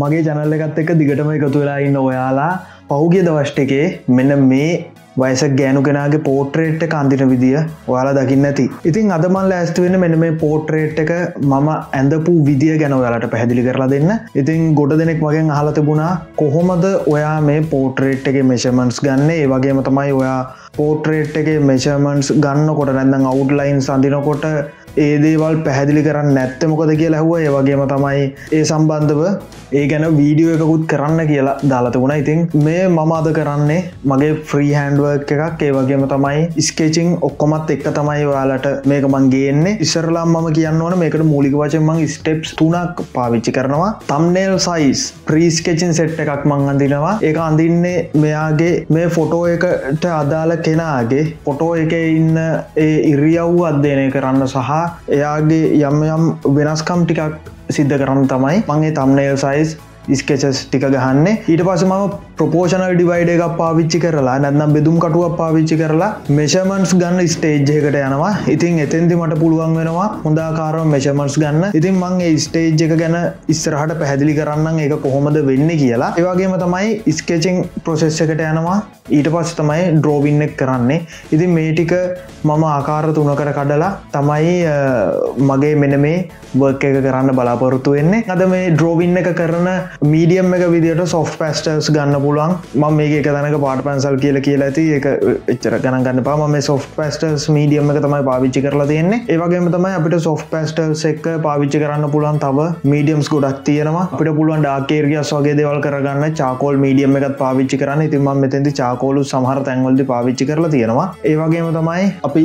මගේ ජනල්ල එකත් එක දිගටම එකතු වෙලා ඉන්න ඔයාලා පහුගිය දවෂ්ට එකේ මෙන්න මේ වයස ගෑනු කෙනගේ පෝට්‍රේට් එක අන්දින විදිිය ඔයාලා දකින්න ඇති. ඉතින් අදමල් ඇස්තු වෙන මෙන මේ පෝට්‍රේට් එක මම ඇඳපු විදිිය ගැන ඔයාලට පැහැදිලි කරලා දෙන්න. ඉතින් ගොඩ දෙනෙක් වගේ අහල තිබුණා කොහොමද ඔයා මේ පෝට්‍රේට් එක මෙෂමන්ස් ගන්න? ඒ වගේම තමයි ඔයා පෝට්‍රේට් එක මෙෂමන්ස් ගන්න කොට නැඳම් අවුට්ලයින් සඳිනකොට ඒ දේවල් පැහැදිලි කරන්න නැත්ත මොකද කියලා ඇහුව. ඒ වගේම තමයි ඒ සම්බන්ධව ඒ ගැන වීඩියෝ එකකුත් කරන්න කියලා දාලතිබුණ ඉතින් මේ මම අද කරන්නේ මගේ ෆ්‍රී හැන්ඩුවක් එකක්. ඒ වගේම තමයි ස්කේචිං ඔක්කොමත් එක්ක තමයි යාලට මේක මංගේන්නේ ඉස්සරලාම් මම කියන්න ඕන මේකට මූලික වචෙන් මං ස්ටෙප්ස් තුනක් පාවිච්චි කරනවා. තම්නේල් සයිස් ප්‍රීස්කෙචින් සෙට් එකක් මං අඳිනවා. ඒ අඳින්නේ මෙයාගේ මේ ෆොටෝ එකට අදාළ කෙනාගේ පොටෝ එක ඉන්න ඒ ඉරියව් අධ්‍යයනය කරන්න සහ එයාගේ යම් යම් වෙනස්කම් ටිකක් සිද්ධ කරන්න තමයි මගේ තම්නේල් සයිස් ස්කෙචස් ටික ගහන්න. ඊට පස ම ප්‍රපෝෂනල් ඩිවයිඩ එකක් පාවිච්චි කරලා නැත්නම් බෙදුම් කටුවක් පාවිච්චි කරලා මෙෂමන්ස් ගන්න ස්ටේජ්යකට යනවා. ඉතින් එතෙන්දි මට පුළුවන් වෙනවා හොඳාකාරව මෙෂමන්ස් ගන්න. ඉතින් මංගේ ස්ටේජ් එක ගැන ඉස්සරහට පැහැදිලි කරන්න ඒක කොහොමද වෙන්න කියලා. ඒවගේම තමයි ස්කෙචිං ප්‍රොසෙස් එකට යනවා. ඊට පස් තමයි ඩ්‍රෝවින්න එක් කරන්නේ. ඉතින් මේ ටික මම ආකාර තුනකර කඩලා තමයි මගේ මෙන මේ වර්ක එක කරන්න බලාපොරොත්තු වෙන්නේ. අද මේ ඩ්‍රෝවින්න එක කරන මීඩියම් එක විදිට සොෆ් පස්ටර්ස් ගන්න පුළුවන්. ම මේ එක තනක පාට පැන්සල් කියල කියලා ඇති. එක එච්චර ගන ගන්න පා මේ සොෆ් පස්ටර්ස් මීඩියම් එක තමයි පාවිච්චි කරලා තියන්නේ. ඒවගේම තමයි අපිට සොෆ් පස්ටර්ස් එක් පාවිච්චි කරන්න පුළුවන් තව මීඩියම්ස් ගොඩක් තියෙනවා. අපිට පුළුවන් ඩාකේරියස් වගේ දෙවල් කරගන්න. චාකෝල් මීඩියම් එකත් පාවිච්චි කරන්න. ඉතිම මෙතැදි චාකෝලු සමහර තැන්වලදි පාවිච්චි කරලා තියෙනවා. ඒවගේම තමයි අපි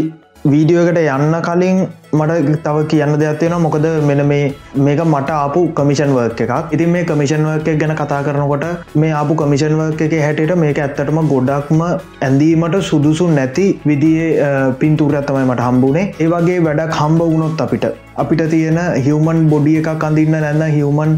වීඩියෝකට යන්න කලින් මට තව කියන්න දෙයක්ත්යෙන මොකද මෙන මේ මේක මට ආපු කමිෂන් වර්ක එකක්. ඉතින් මේ කමිෂන් වර්ක ගැන කතා කරනකොට මේ ආපු කමිෂන් වර්ක එක හැටියට මේක ඇත්තටම ගොඩක්ම ඇඳීමට සුදුසු නැති විදිේ පින්තුරත්තමයි මට හම්බුනේ. ඒවගේ වැඩක් හම්බ වුණොත් අපිට අපිට තියෙන හිවමන් බොඩිය එකක් අඳන්න නැන්න හිවමන්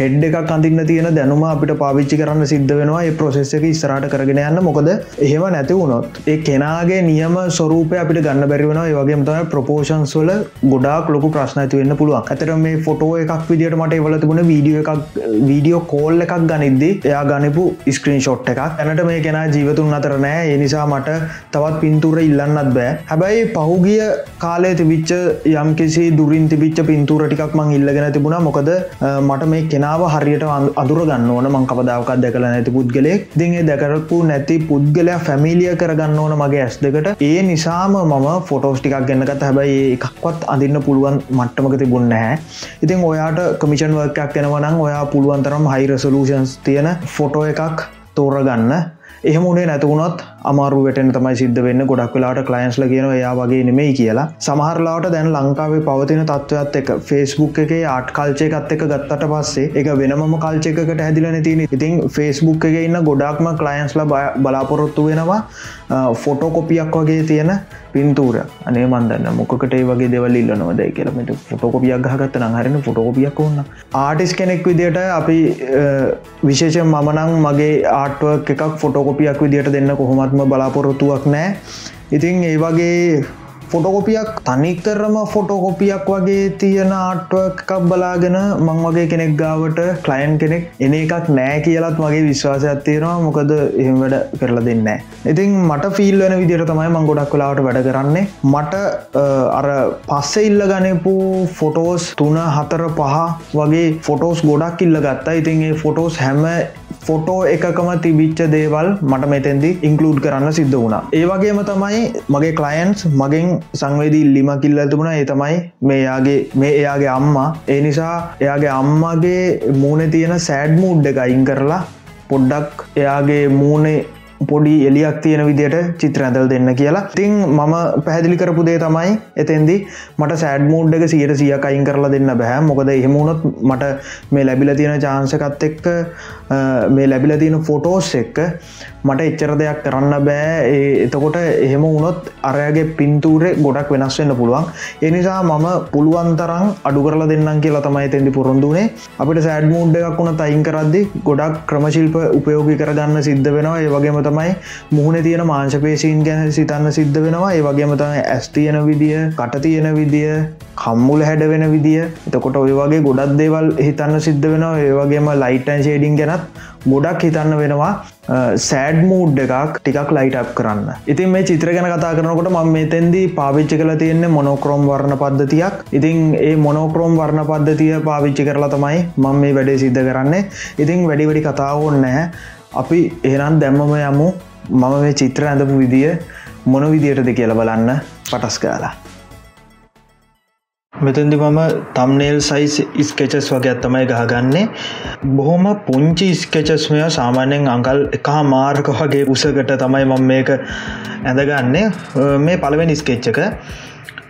හෙඩ් එකක් අඳන්න තියෙන දැනුම අපිට පාවිච්චි කරන්න සිද්ධ වෙනවා. ඒ ප්‍රොසෙස් එක ස්රට කරගෙන යන්න. මොකද එහෙම නැති වුණොත් ඒ කෙනාගේ නියම ස්වරූපය අපිට ගන්න බැරිවෙන ඒවගේ තම ප්‍රපෝෂන්ස් වල ගොඩක් ලොක ප්‍රශ්න ඇති වෙන්න පුළුවන්. ඇතර මේ ෆොටෝ එකක් විදිට මට එවල තිබුණ වීඩියෝ එකක් වීඩියෝ කෝල් එකක් ගනිද්දි එයා ගනිපු ස්ක්‍රීන් ෂොට් එකක්. ඇනට මේ කෙන ජීවතුන් අතර නෑ. එනිසා මට තවත් පින්තුර ඉල්ලන්නත් බෑ. හැබැයි පහුගිය කාලය තිවිච්ච යම් කිසි දුරින් තිබිච්ච පින්තුර ටිකක් මං ඉල්ලගෙන තිබුණා. මොකද මට මේ කෙනාව හරියට අදුර ගන්න ඕන. මං කපදාවකක් දැකල නැති පුද්ගලෙක් දිගේ දැකරපු නැති පුද්ගලයා ෆැමිලිය කරගන්න ඕන මගේ ඇස් දෙකට. ඒ නිසාම මම ෆොටෝස් ටිකක් ගන්නකත් හැබයි එකක්වත් අඳන්න පුළුවන් මට්ටමක තිබුන්න හැ ඉතින් ඔයාට කමිෂන් වර්කයක් කෙනවනම් ඔයා පුළුවන්තරම් හයි රසලූෂන්ස් තියෙන ෆොටෝ එකක් තෝරගන්න. එහෙම උනේ නැතුවුණොත් අමාරු වැටෙන් තමයි සිද්ධ වෙන්න. ගොඩක් වෙලාට කලයින්ස්ල කියන එයා වගේ නෙමෙයි කියලා. සමහරලාට දැන් ලංකාවේ පවතින තත්ත්වත් එක ෆෙස්බුක් එක ආට් කල්චයකත් එක ගත්තට පස්සේ එක වෙනම කල්චයකට හැදිලන තියෙන ඉතින් ෆෙස්බුක් එක ඉන්න ගොඩක්ම කලයින්ස්ල බලාපොරොත්තු වෙනවා. ෆොටෝකොපියක් වගේ තියෙන පින්තූර අනේ මන්දන්න මොකට ඒ වගේ දෙවල් ඉල්ලනවද කියලමට ෆොටෝකොපියක් ගහගත්ත නහරන ෆොටෝකොපියක් ඔන්න ආටිස් කෙනෙක් විදිට අපි විශේෂ මමනං මගේ ආටුවක් එකක් ෆොටෝකොපියක් විදිට දෙන්න කොහොමත්ම බලාපොරොත්තුවක් නෑ. ඉතින් ඒ වගේ ෆොටෝකොපියක් තනික්තරම ෆොටෝකොපියක් වගේ තියෙන ආට්ුවක් බලාගෙන මං වගේ කෙනෙක් ගාවට කලයින් කෙනෙක් එන එකක් නෑ කියලත් මගේ විශ්වාසයක් තියෙනවා. මොකද එහෙම වැඩ කරලා දෙන්න ඉතින් මට ෆිල් වෙන විදිර තමයි මං ගොඩක් කලාවට වැඩ කරන්නේ. මට අර පස්ස ඉල්ල ගනපු ෆොටෝස් තුන හතර පහ වගේ ෆොටෝස් ගොඩක් ඉල්ල ගත්තා. ඉතින් ඒ ෆොටෝස් හැම ෆොටෝ එකකම තිබිච්ච දේවල් මට මෙතැන්දි ඉංකලූඩ් කරන්න සිද්ධ වුණා. ඒවගේම තමයි මගේ කලයින්ස් මගෙන් සංවේදී ඉල්ලිම කිල්ල තිබුණ. ඒ තමයි මේයාගේ මේ එයාගේ අම්මා. ඒ නිසා එයාගේ අම්මගේ මූුණ තියෙන සෑඩ් මූඩ් එක අයින් කරලා පොඩ්ඩක් එයාගේ මූුණේ පොඩි එලියක් තියෙන විදිට චිත්‍ර ඇදල් දෙන්න කියලා. තිං මම පැහැදිලි කරපු දේ තමයි එතෙන්දි මට සෑඩ් මූඩ් එක සියට සිය කයින් කරලා දෙන්න බැහැ මොකද එහෙමුණොත් මට මේ ලැබිල තියෙන චාන්සකත් එක්ක මේ ලැබිල තියෙන ෆොටෝස් එක්ක මට එච්චර දෙයක් කරන්න බෑ. එතකොට එහෙම වුණොත් අරයාගේ පින්තූරේ ගොඩක් වෙනස් වෙන්න පුළුවන්. එනිසා මම පුළුවන්තරම් අඩු කරලා දෙන්නම් කියලා තමයි තෙන්දි පුරොන්දුනේ අපිට සෑඩ් මූඩ් එකක් වුණ තයින් කරද්දි ගොඩක් ක්‍රමශිල්ප උපයෝගි කරගන්න සිද්ධ වෙනවා. ඒ වගේම තමයි මුහුණ තියෙන මාංශපේසිීන් ගැන සිතන්න සිද්ධ වෙනවා. ඒ වගේම තමයි ඇස් තියෙන විදිිය කට තියෙන විදිිය කම්මුල හැඩ වෙන විදිිය. එතකොට ඔය වගේ ගොඩක් දේවල් හිතන්න සිද්ධ වෙනවා. ඒ වගේම ලයිටන් ෂේඩිං ගැනත් ගොඩක් හිතන්න වෙනවා සෑඩ් මූඩ් එකක් ටිකක් ලයිට අප් කරන්න. ඉතින් මේ චිත්‍ර ගැන කතා කරනකොට ම මේ තැන්දී පාවිච්චි කල තියෙන්නේ මොනොක්‍රෝම් වර්ණ පද්ධතියක්. ඉතින් ඒ මොනෝක්‍රෝම් වර්ණ පද්ධතිය පාවිච්චි කරලා තමයි මං මේ වැඩේ සිද්ධ කරන්නේ. ඉතින් වැඩි වැඩි කතාවෝන්න නැහැ. අපි ඒරන් දැම්මම යමු. මම මේ චිත්‍ර ඇඳපු විදිිය මොන විදියටද කියල බලන්න පටස් කාලා මෙතැදි මම තම්නේල් සයිස් ස්කෙචස් වගේ ඇත්තමයි ගහගන්නේ. බොහොම පුංචි ස්කෙචස් මෙය සාමාන්‍යෙන් අංකල් එක මාර්ක වගේ උසකට තමයි මම මේක ඇඳගන්නේ. මේ පළවෙනි ස්කෙච්චක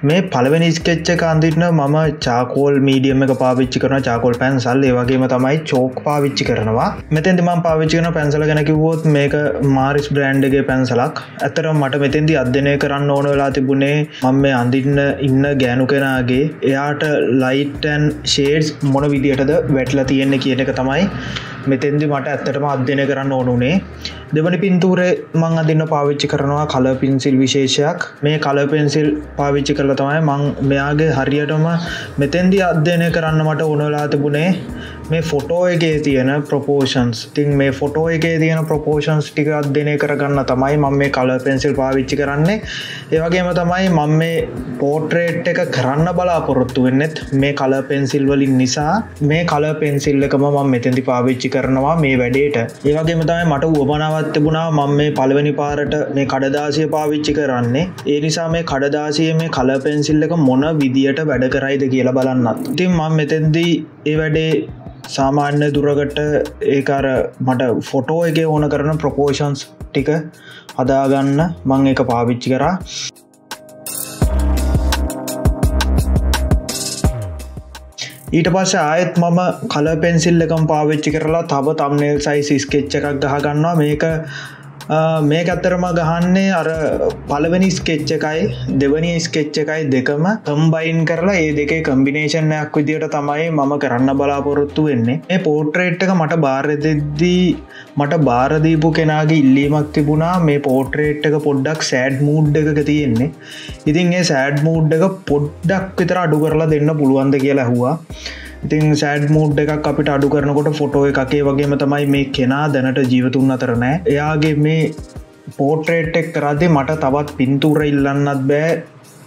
මේ පළවෙනි ස්කෙච්ච කාන්දින්න මම චාකෝල් මීඩියම එක පාවිච්චි කරන චාකෝල් පැන්සල්. ඒවගේම තමයි චෝක් පාවිච්චි කරනවා. මෙතැන්ති ම පාවිච්චි කන පැන්සල ගැනකිවොත් මේක මාරිස් බ්‍රන්්ඩගේ පැන්සලක්. ඇතර මට මෙතැන්දි අධ්‍යනය කරන්න ඕන වෙලා තිබුණේ මං මේ අඳින්න ඉන්න ගෑනු කෙනගේ. එයාට ලයිටන් ෂේඩ්ස් මොන විදියටද වැටලා තියෙන්නේ කියන එක තමයි මෙතෙන්දි මට ඇත්තටම අධ්‍යනය කරන්න ඕනුනේ දෙවනි පින්තූරේ මං අදින්න පාවිච්චි කරනවා කල පින්සිල් විශේෂයක්. මේ කල පෙන්සිල් පාවිච්චි කරලා තමයි මං මෙයාගේ හරියටම මෙතෙන්දි අධ්‍යයනය කරන්න මට උනලා තිබුණේ. මේ ෆොටෝ එකේ තියෙන ප්‍රපෝෂන්ස් තින් මේ ෆොටෝ එකේ තියෙන ප්‍රපෝෂන්ස් ටික අධ්‍යනය කරගන්න තමයි මං මේ කල පෙන්සිල් පාවිච්චි කරන්නේ. ඒවගේම තමයි මං මේ පෝට්‍රේට් එක කරන්න බලාපොරොත්තු වෙන්නෙත් මේ කල පෙන්සිල් වලින් නිසා. මේ කල පෙන්සිල් එකම මං මෙතැදි පාවිච්චි කරනවා මේ වැඩේට. ඒවගේම තමයි මට උවමනාවත් තිබුණා මං මේ පළවෙනි පාරට මේ කඩදාසිය පාවිච්චි කරන්නේ. ඒ නිසා මේ කඩදාසිය මේ කල පෙන්සිල් එක මොන විදියට වැඩ කරයිද කියලා බලන්නත්. ඉතින් මං මෙතැන්දී ඒ වැඩේ සාමාන්‍ය දුරගට ඒකාර මට ෆොටෝ එක ඕන කරන ප්‍රපෝෂන්ස් ටික හදාගන්න මං එක පාවිච්චි කරා. ඊට පස්ස ආයත් මම කල පෙන්සිල් එකම් පාවිච්චි කරලා තබ තම්නෙල් සයිස් ස්කෙච්ච එකක් ගහගන්නවා. මේක මේක අත්තරම ගහන්නේ අර පලවෙනි ස්කෙච්ච එකයි දෙවනි ස්කෙච්ච එකයි දෙකම කම්බයින් කරලා ඒ දෙකේ කම්බිනේෂන්යක් විදිට තමයි මම කරන්න බලාපොරොත්තු වෙන්නේ. ඒ පෝට්‍රේට්ක මට බාරදෙද්දී මට බාරදීපු කෙනගේ ඉල්ලීමක් තිබුණා මේ පෝට්‍රේට් එක පොඩ්ඩක් සෑඩ් මූඩ් එක තියෙන්නේ. ඉතින් ඒ සෑඩ් මූඩ් එක පොඩ්ඩක් විතර අඩු කරලා දෙන්න පුළුවන්ද කියලා හවා ඉතින් සෑඩ් මූඩ් එකක් අපිට අඩු කරනකොට ෆොටෝ එකේ වගේම තමයි මේ කෙනා දැනට ජීවතුන් අතරනෑ එයාගේ මේ පෝට්‍රේට් එක් කරදේ මට තවත් පින්තූර ඉල්ලන්නත් බෑ.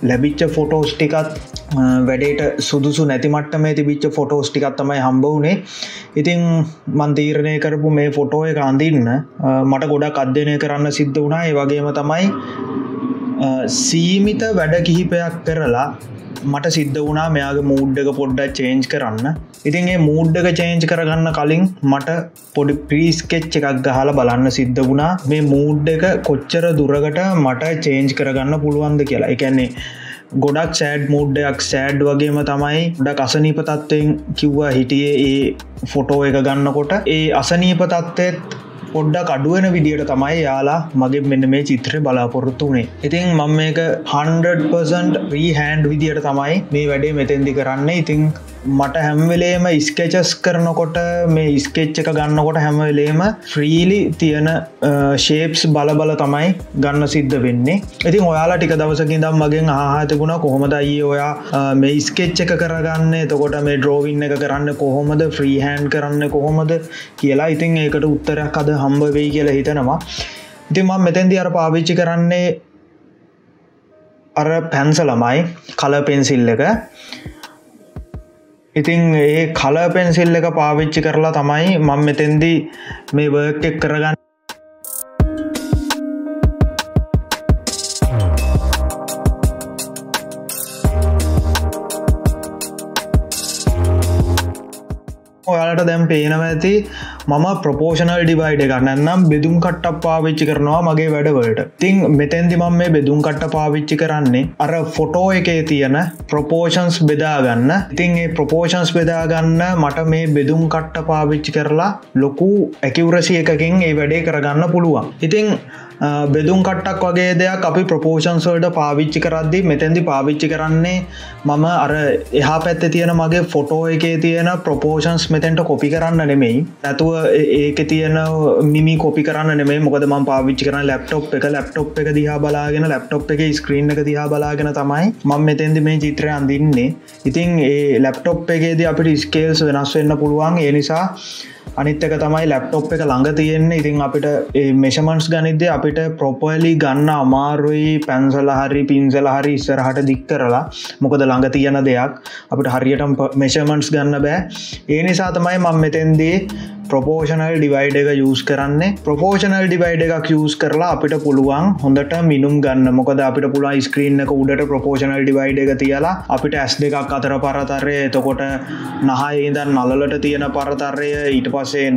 ලැබිච්ච ෆොටෝස් ටිකත් වැඩේට සුදුසු නැතිමට මේ තිබිච්ච ෆොටෝස් ටිකත් තමයි හම්බ වනේ. ඉතිං මන්තීරණය කරපු මේ ෆොටෝ එක අඳන්න මට ගොඩක් අධ්‍යනය කරන්න සිද්ධ වුණා. ඒ වගේම තමයි සීමිත වැඩ කිහිපයක් කරලා මට සිද්ධ වුණා මෙයාගේ මූඩ්ඩක පොඩ්ඩක් චේන්ජ් කරන්න. ඉතින්ගේ මූඩ්ඩක චේන්ජ් කරගන්න කලින් මට පොඩි ප්‍රීස්කෙච්ච එකක් ගහල බලන්න සිද්ධ වුණා. මේ මූඩ් එක කොච්චර දුරකට මට චේන්ජ් කරගන්න පුළුවන්ද කියලා. එකන්නේ ගොඩක් සෑඩ් මූඩ්ඩයක් සෑඩ් වගේම තමයි ඩ අසනීප තත්ත්වයෙන් කිව්වා හිටියේ ඒ ෆොටෝ එක ගන්නකොට. ඒ අසනීප තත්ත්වත් පොඩ්ඩක් අඩුවෙන විදිට තමයි යාලා මගේ මෙන්න මේ චිත්‍රය බලාපොරොත්තු වනේ. ඉතින් මං මේක 100% රීහැන්ඩ් විදියට තමයි මේ වැඩේ මෙතැන්දි කරන්න. ඉතිං මට හැම්වෙලේම ස්කෙචස් කරනකොට මේ ස්කෙච්ච එක ගන්නකොට හැමවෙලේම ෆ්‍රීලි තියෙන ශේප්ස් බලබල තමයි ගන්න සිද්ධ වෙන්නේ. ඉතින් ඔයාලා ටික දවසකින් දම් මගෙන් ආහතකුණ කොහොමද අයි ඔයා මේ ස්කෙච්ච එක කරගන්න? එතකොට මේ ඩ්‍රෝවින්න එක කරන්න කොහොමද? ෆ්‍රීහන් කරන්න කොහොමද? කියලා ඉතින් ඒකට උත්තරයක් අද හම්බ වෙයි කියලා හිතනවා. ඉතින් මම මෙතැන්දි අර පාවිච්චි කරන්නේ අර පැන්සලමයි කල පෙන්සිල් එක. ඉතිං ඒ කල පෙන්සිල් එක පාවිච්චි කරලා තමයි මං මෙතෙන්දී මේ වර්ක් එක් කරගන්න. ඔයාලට දැම් පේනව ඇති මම ප්‍රපෝෂනල් ඩිවයිඩ ගන්නන්නම් බෙදුම් කට්ටක් පාවිච්චි කරනවා මගේ වැඩවලට. තිං මෙතැන්දි මම මේ බෙදුම් කට්ට පාවිච්චි කරන්නේ අර ෆොටෝ එකේ තියෙන ප්‍රපෝෂන්ස් බෙදාගන්න ඉතින් ඒ ප්‍රපෝෂන්ස් බෙදාගන්න මට මේ බෙදුම් කට්ට පාවිච්චි කරලා ලොකු ඇකිවරසි එකකින් ඒ වැඩේ කරගන්න පුළුවන්. ඉතිං බෙදුම් කට්ටක් වගේ දෙයක් අපි ප්‍රපෝෂන්සල්ට පාවිච්චි කරද්දි මෙතැදි පාවිච්චි කරන්නේ මම අර එහා පැත්ත තියෙන මගේ ෆොටෝ එකේ තියෙන ප්‍රපෝෂන්ස් මෙතැන්ට කොපි කරන්න නෙමෙයි. ඇතුව ඒක තියෙන මිමි කොපි කරන්න නෙමේ මොකද ම පාවිච්චි කරන ලැප්ටොප් එක. ලැප්ටොප් එක දිහා බලාගෙන ලැප්ටොප් එක ස්ක්‍රීන් එක දිහා බලාගෙන තමයි මං මෙතැන්දි මේ චිත්‍රය අඳන්නේ. ඉතින් ඒ ලැප්ටොප් එකේද අපිට ස්කේල්ස් වෙනස් වෙන්න පුළුවන්. ඒ නිසා අනිත්තක තමයි ලැප්ටොප් එක ළඟ තියෙන්නේ. ඉතින් අපිට මෙෂමන්ස් ගනිද්ද අපිට ප්‍රොපලි ගන්න අමාරුයි. පැන්සල හරි පින්සල හරි ඉස්සරහට දික් කරලා. මොකද ළඟ තියෙන දෙයක්. අපිට හරියට මෙෂමන්ස් ගන්න බෑ. ඒ නිසා තමයි මං මෙතැන්දී ප්‍රපෝෂනල් ඩිවයිඩ එක යස් කරන්නේ. ප්‍රපෝෂනල් ඩිවයිඩ එකක් යස් කරලා අපිට පුළුවන් හොඳට මිනුම් ගන්න. මොකද අපිට පුලා ස්ක්‍රීන් එක උඩට ප්‍රපෝෂනල් ඩිවයිඩ එක තියලා අපිට ඇස් දෙකක් අතර පරතරය එතකොට නහයිඉදන් නලලට තියෙන පරතරය ඊට පස්සේ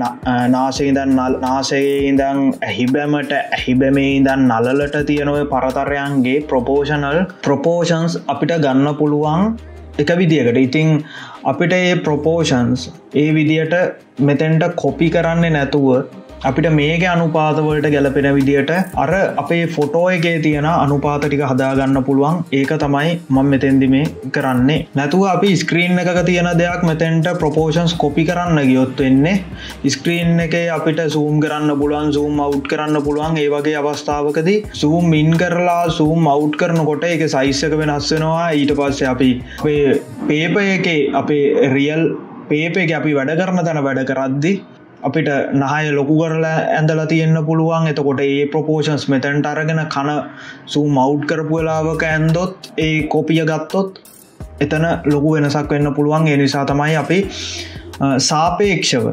නාසේදන් නාසේ ඉදං ඇහිබැමට ඇහිබැමේ ඉදන් නලලට තියෙනව පරතරයන්ගේ ප්‍රපෝෂනල් ප්‍රපෝෂන්ස් අපිට ගන්න පුළුවන් එක විදිකට ඉතිං අපිට ඒ ප්‍රපෝෂන්ස් ඒ විදියට මෙතැන්ට කොපි කරන්නේ නැතුව අපිට මේක අනුපාතවලට ගැලපෙන විදියට අර අපේ ෆොටෝ එකේ තියෙන අනුපාතටික හදාගන්න පුළුවන්. ඒක තමයි මං මෙතැන්දි මේ කරන්නේ. නැතුව අපි ස්ක්‍රීන් එක තියෙන දෙයක් මෙතැන්ට ප්‍රපෝෂන්ස් කොපි කරන්න ගියොත් වෙන්නේ. ස්ක්‍රීන් එක අපිට සූම් කරන්න පුළුවන් සූම් අවු් කරන්න පුළුවන්. ඒ වගේ අවස්ථාවකද සූම් මින් කරලා සූම් අවු් කරනකොට එක සයිස්සක වෙනස් වෙනවා. ඊට පස්සේ අපි පේප එක අපේ රියල් පේප එක අපි වැඩ කරන තැන වැඩ කරද්දි අපිට නහය ලොකු කරලා ඇඳලා තියෙන්න්න පුළුවන්. එතකොට ඒ ප්‍රපෝෂන්ස් මෙතැන්ට අරගෙන කන සූ මවු් කරපු වෙලාවක ඇන්දොත් ඒ කොපිය ගත්තොත් එතන ලොකු වෙනසක් වෙන්න පුළුවන්. ඒ නිසා තමයි අපි සාපේක්ෂව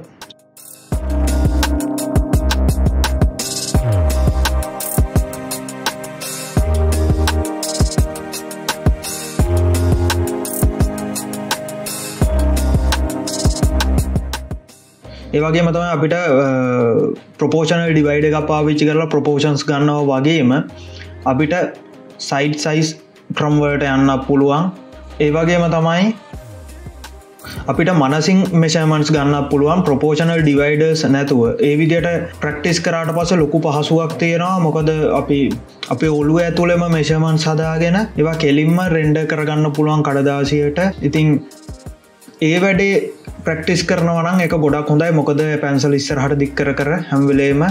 ඒවගේ මතම අපිට ප්‍රපෝෂනල් ඩිවයිඩ එක පාවිච්චි කරලා ප්‍රපෝෂන්ස් ගන්නවා වගේම අපිට සයිට් සයිස් ක්‍රම්වලට යන්න පුළුවන්. ඒවගේම තමයි අපිට මනසින් මෙෂමන්ස් ගන්න පුළුවන් ප්‍රපෝෂනල් ඩිවයිඩර්ස් නැතුව. ඒවිදියට ප්‍රක්ටිස් කරට පස ලොකු පහසුවක් තියෙනවා. මොකද අපි අප ඔල්ුව ඇතුළෙම මෙෂමන් සදාගෙන ඒවා කෙලින්ම රෙන්ඩ කරගන්න පුළුවන් කඩදාසියට. ඉතිං ඒ වැඩේ ප්‍රක්ටිස් කරනවන එක ගොඩක් හොඳයි. මොකද පැන්සල් ඉස්සරහට දික්කර කර හැම්වෙලේම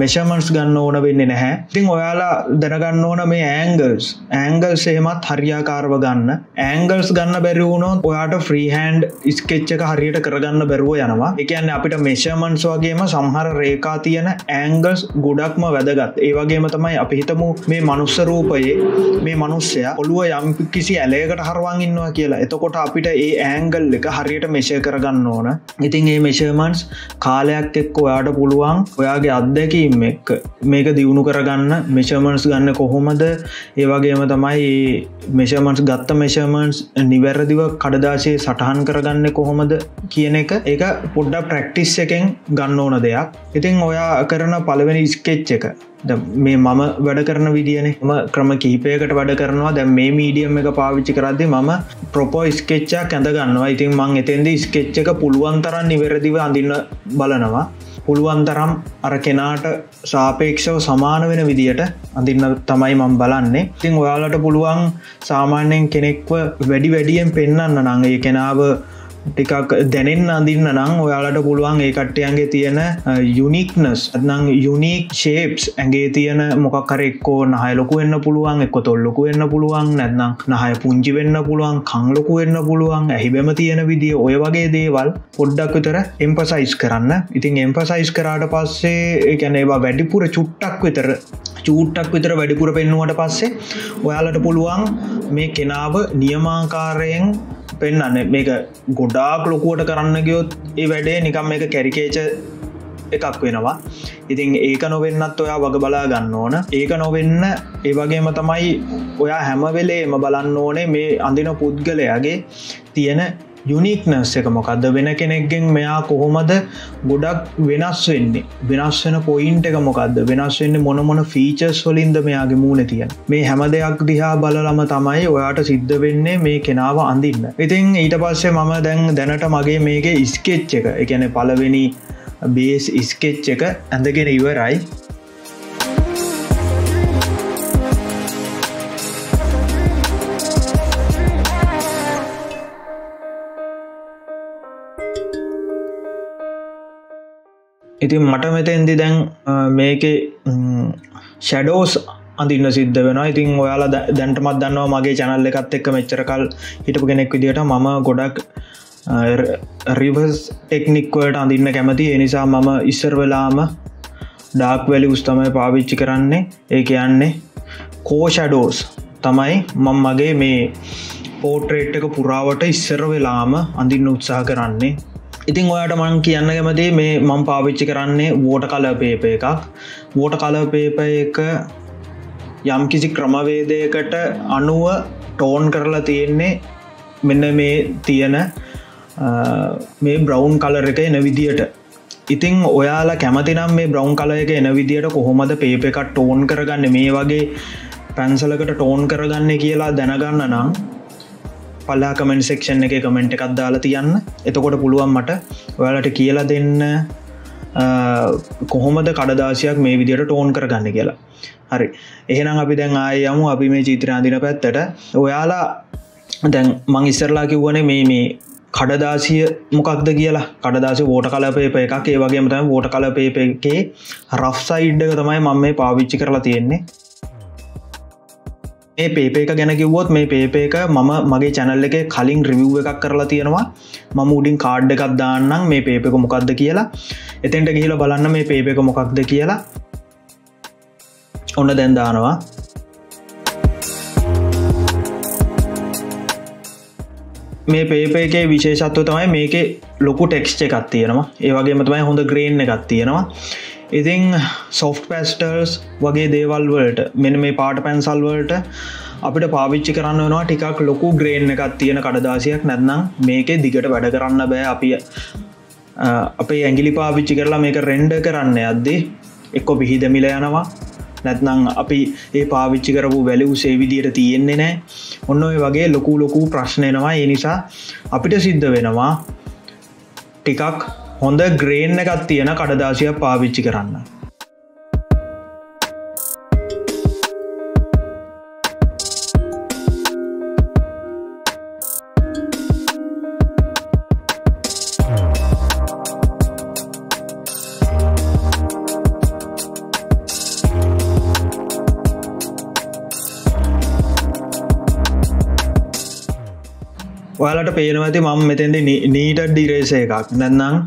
මෙෂමන්ස් ගන්න ඕන වෙන්න නැහැ. තිං ඔයාලා දැනගන්න ඕන මේ ඇංගල්ස් ඇංගල් සේමත් හරියාකාරව ගන්න. ඇංගල්ස් ගන්න බැරිවුණොත් ඔයාට ෆ්‍රීහන්ඩ් ස්කෙච්ච එක හරියට කරගන්න බැරුව යනවා. එකන්න අපිට මෙෂමන්ස් වගේම සම්හර රේකා තියෙන ඇංගල්ස් ගොඩක්ම වැදගත්. ඒවගේම තමයි අපි හිතමු මේ මනුස්ස රූපයේ මේ මනුස්සය ඔළුව යම් කිසි ඇලයකට හරවාන් ඉන්නවා කියලා. එතකොට අපිට ඒ ඇංගල් එක හරියට මෙෂය කර කරගන්න ඕන. ඉතින් ඒ මෙෂර්මන්ස් කාලයක් එක්ක ඔයාට පුළුවන් ඔයාගේ අත්දැකීම් එක් මේක දියුණු කරගන්න මෙෂර්මන්ස් ගන්න කොහොමද? ඒවගේම තමයි මෙෂර්මන්ස් ගත්ත මෙෂර්මන්ස් නිවැරදිව කඩදාශය සටහන් කරගන්න කොහොමද කියන එක. ඒක පොඩ්ඩ ප්‍රක්ටිස් එකෙන් ගන්න ඕන දෙයක්. ඉතින් ඔයා කරන පළවෙනි ස්කෙච්ච එක මේ මම වැඩ කරන විදිියන. ම ක්‍රම කහිපයකට වැඩ කරනවා. දැ මේ මීඩියම් එක පාවිච්චි කරදදි මම ප්‍රොපෝ ස්කෙච්චා ඇඳ ගන්නවා. ඉතින් මං එතෙන්ද ස්කෙච්ච එක පුළුවන්තරන් නිවැරදිව අඳන්න බලනවා. පුළුවන් තරම් අර කෙනාට සාපේක්ෂව සමාන වෙන විදියට අඳන්න තමයි මං බලන්නේ. ඉතින් ඔයාලට පුළුවන් සාමාන්‍යයෙන් කෙනෙක්ව වැඩි වැඩියෙන් පෙන්න්න නංගේ කෙනාව ටිකක් දැනෙන් අඳන්න නම් ඔයාලට පුළුවන් ඒ කට්ටයන්ගේ තියෙන යුනික්නස් අත්නම් යුනික් ශේප්ස් ඇගේ තියෙන මොකක්කරෙක්කෝ නහය ලොකු වෙන්න පුළුවන් එක්ක තොල්ලොකු වෙන්න පුළුවන් නැත්නම් නහය පුංචි වෙන්න පුළුවන් කංලොකු වෙන්න පුළුවන් ඇහිබැම තියෙන විදිිය ඔය වගේ දේවල් පොඩ්ඩක් විතර එම්පසයිස් කරන්න. ඉතින් එම්පසයිස් කරාට පස්සේ එකැන ඒවා වැඩිපුර චුට්ටක් විතර චූට්ටක් විතර වැඩිපුර පෙන්නුවට පස්සේ ඔයාලට පුළුවන් මේ කෙනාව නියමාකාරයෙන් පෙන්න්න මේක ගොඩාක් ලොකුවට කරන්න ගයොත් ඒ වැඩේ නිකම් එක කැරිකේච එකක් වෙනවා. ඉතින් ඒක නොවෙන්නත් ඔයා වග බලා ගන්න ඕන. ඒක නොවෙන්න ඒවගේම තමයි ඔයා හැමවෙලේම බලන්න ඕනේ මේ අඳින පුද්ගලයාගේ තියෙන යුනික්නස් එක. මොකක්ද වෙන කෙනෙක්ගෙන් මෙයා කොහොමද ගොඩක් වෙනස් වෙන්නේ? වෙනස් වෙන පොයින්ට එක මොකක්ද වෙනස් වෙන්න මොනමොන ෆීචර්ස් වලින්ද මෙයාගේ මූුණ තියන්? මේ හැම දෙයක් දිහා බලලම තමයි ඔයාට සිද්ධ වෙන්නේ මේ කෙනාව අඳන්න. ඉතින් ඊට පස්සේ මම දැන් දැනට මගේ මේක ඉස්කෙච්ච එක. එකන පලවෙනි බේස් ඉස්කෙච්ච එක ඇඳගෙන ඉවරයි. ඉතින් මට මෙතෙන්දි දැන් මේක ෂැඩෝස් අඳන්න සිද්ධ වෙන ඉතින් ඔයාලා දැන්ටමත් දන්නවා මගේ චැනල් එකත් එක්ක මෙච්චරකල් හිටපු කෙනෙක් විදිට මම ගොඩක් රිවස් ටෙක්නික්වලට අඳන්න කැමති. එනිසා මම ඉස්සර වෙලාම ඩාක් වැලි උස්තමයි පාවිච්චි කරන්නේ. ඒ කියන්නේ කෝෂඩෝස් තමයි මං මගේ මේ පෝට්‍රේට් එක පුරාවට ඉස්සර වෙලාම අඳින්න උත්සාහ කරන්නේ. ඉතින් ඔයාට මං කියන්න කැමති මේ මං පාවිච්චි කරන්නේ වෝට කල පේප එකක්. වෝට කල පේප එක යම් කිසි ක්‍රමවේදයකට අනුව ටෝන් කරලා තියෙන්නේ මෙන්න මේ තියෙන මේ බ්‍රවන්් කලර එක එන විදියට. ඉතිං ඔයාලා කැමතිනම් මේ බ්‍රවන්් කල එක එන විදියට කොහොමද පේප එකක් ටෝන් කරගන්න? මේ වගේ පැන්සලකට ටෝන් කරගන්න කියලා දැනගන්න නම් පල්ලා කමෙන්ට සෙක්ෂන් එක කමෙන්ට් එකක් දාලා තියන්න. එතකොට පුළුවන් මට ඔයාලට කියලා දෙන්න කොහොමද කඩදාසියක් මේ විදියට ටෝන් කරගන්න කියලා. හරි. එහෙනම් අපි දැන් ආය යමු. අපි මේ චිත්‍රාදින පැත්තට. ඔයාලා දැන් මං ඉස්සරලා කිව්වන මේ මේ කඩදාසිය මොකක්ද කියලා. කඩදාසි ෝට කලපේප එකක්. ඒ වගේම තම ෝට කලපේප එකේ රෆ් සයිඩ්ඩක තමයි මම මේ පාවිච්චි කරලා තියෙන්නේ. ඒ පේපේක ගැන කිව්වොත් මේ පේපේක මම මගේ චැනල් එක කලින් රිවව් එකක් කරලා තියෙනවා. මම උඩින් කාඩ් එකක් දාන්නම් මේ පේපක මොකක්ද කියලා. එතෙන්ට ගිහිල බලන්න මේ පේපක මොකක්ද කියලා. ඔන්න දැන්දානවා මේ පේප එකේ විශේෂත්ව තමයි මේක ලොකු ටෙක්ස්ච එකක් තියෙනවා. ඒවගේම තමයි හොඳ ග්‍රේන් එකක් තියෙනවා. ඉතිං සොෆ් පැස්ටර්ස් වගේ දේවල්වලට මෙන මේ පාට පැන්සල්වලට අපිට පාවිච්චි කරන්න වෙනවා ටිකක් ලොකු ග්‍රේන් එකක් තියෙන කඩදාසියක් නැත්නම් මේක දිගට වැඩ කරන්න බෑ අපිය. අපේ ඇගිලි පාවිච්චි කරලා මේක රෙන්ඩ කරන්න අද්දේ එක්කො පිහිදමිල යනවා. නැත්නං අපි ඒ පාවිච්චි කරපු වැලව් සේවිදියට තියෙන්නේ නෑ. ඔන්න ඔය වගේ ලොකු ලොකු ප්‍රශ්නයනවා ඒ නිසා අපිට සිද්ධ වෙනවා ටිකක් හොඳ ග්‍රේන්න එකත් තියෙන කඩදාසියක් පාවිච්චි කරන්න. ඔයාලට පේනවති මම මෙතැද නීට ඩිරේස එකක්. නැන්නම්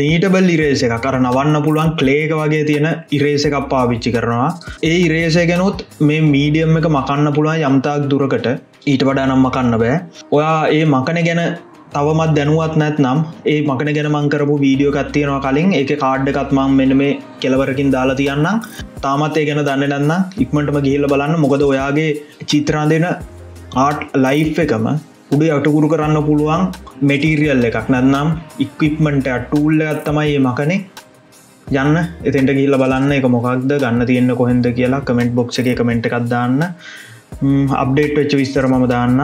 නීටබල් ඉරේස එක කර නවන්න පුළුවන් කලේක වගේ තියෙන ඉරේස එකක් පාවිච්චි කරනවා. ඒ ඉරේසය ගැනුත් මේ මීඩියම් එක මකන්න පුළුවන් යම්තාක් දුරකට. ඊට වඩා නම් මකන්න බෑ. ඔයා ඒ මකන ගැන තවමත් දැනුවත් නැත් නම් ඒ මකන ගැන මංකරපු වීඩියෝ කත්තියෙනවා කලින්. ඒක කාඩ් එකත් මං මෙන්න මේ කෙලවරකින් දාලා තියන්න තාමත් ඒ ගැන දන්න නන්න ඉක්මටම ගිහිල්ල බලන්න. මොකද ඔයාගේ චිත්‍රා දෙන ආට් ලයි් එකම උඩ අටකුරු කරන්න පුළුවන් මෙටීරියල් එකක්. නැත්නම් ඉක්විප්මට ටූල්ල ඇත්තමයි මකනේ. යන්න. එතෙන්ට කියල බලන්න එක මොකක්ද ගන්න තියන්න කොහෙද කියලා කමෙන්ට් බොක්ස එක කමෙන්ට් එකක් දාන්න. අප්ඩේට් වෙච්ච විස්තර මම දාන්න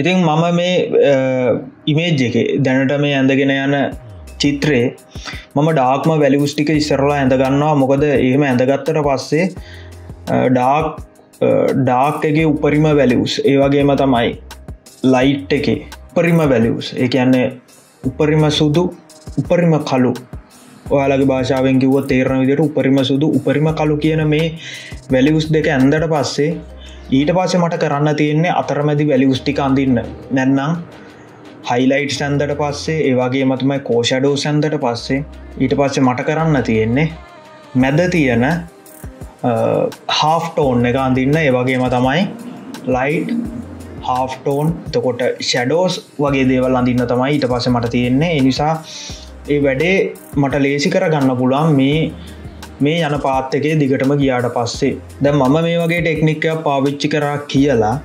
ඉතින් මම මේ ඉමේජ් එක දැනට මේ ඇඳගෙන යන චිත්‍රයේ මම ඩාක්ම වැලිවස්ටික ඉස්සරලා ඇඳගන්නවා මොකද එහෙම ඇඳගත්තට පස්සේ ඩාක් ඩාක්ගේ උපරිම වැලිවස් ඒ වගේම තමයි ලයිට් එක උපරිම වැලිවස් ඒ කියන්නේ උපරිම සුදු උපරිම කලු ඔයාලගේ භාෂාවෙන් කිව්ව තේරණ විදිට උපරිම සුදු උපරිම කලු කියන මේ වැලිවස් දෙක ඇන්දට පස්සේ ඊට පස්සේ මට කරන්න තියෙන්නේ අතරමැදි වැලිවස්ටික අඳන්න. නැන්නම් හයිලයිට් සැන්දට පස්සේ ඒවාගේ මතුමයි කෝෂඩෝ සැන්දට පස්සේ ඊට පස්සේ මට කරන්න තියෙන්නේ මැද තියෙන හාෆ්ටෝන් එක අඳන්න ඒවගේම තමයි ලයිට් හාෆ්ටෝන් තකොට ෂැඩෝස් වගේ දේවල් අඳන්න තමයි ඊට පස්ස මට තියෙන්නේ. එනිසා ඒ වැඩේ මට ලේසි කර ගන්න පුළන් මේ මේ යන පාත්තකේ දිගටම ගියාට පස්සේ. ද මම මේ වගේ ටෙක්නික්කයක් පාවිච්චි කරා කියලා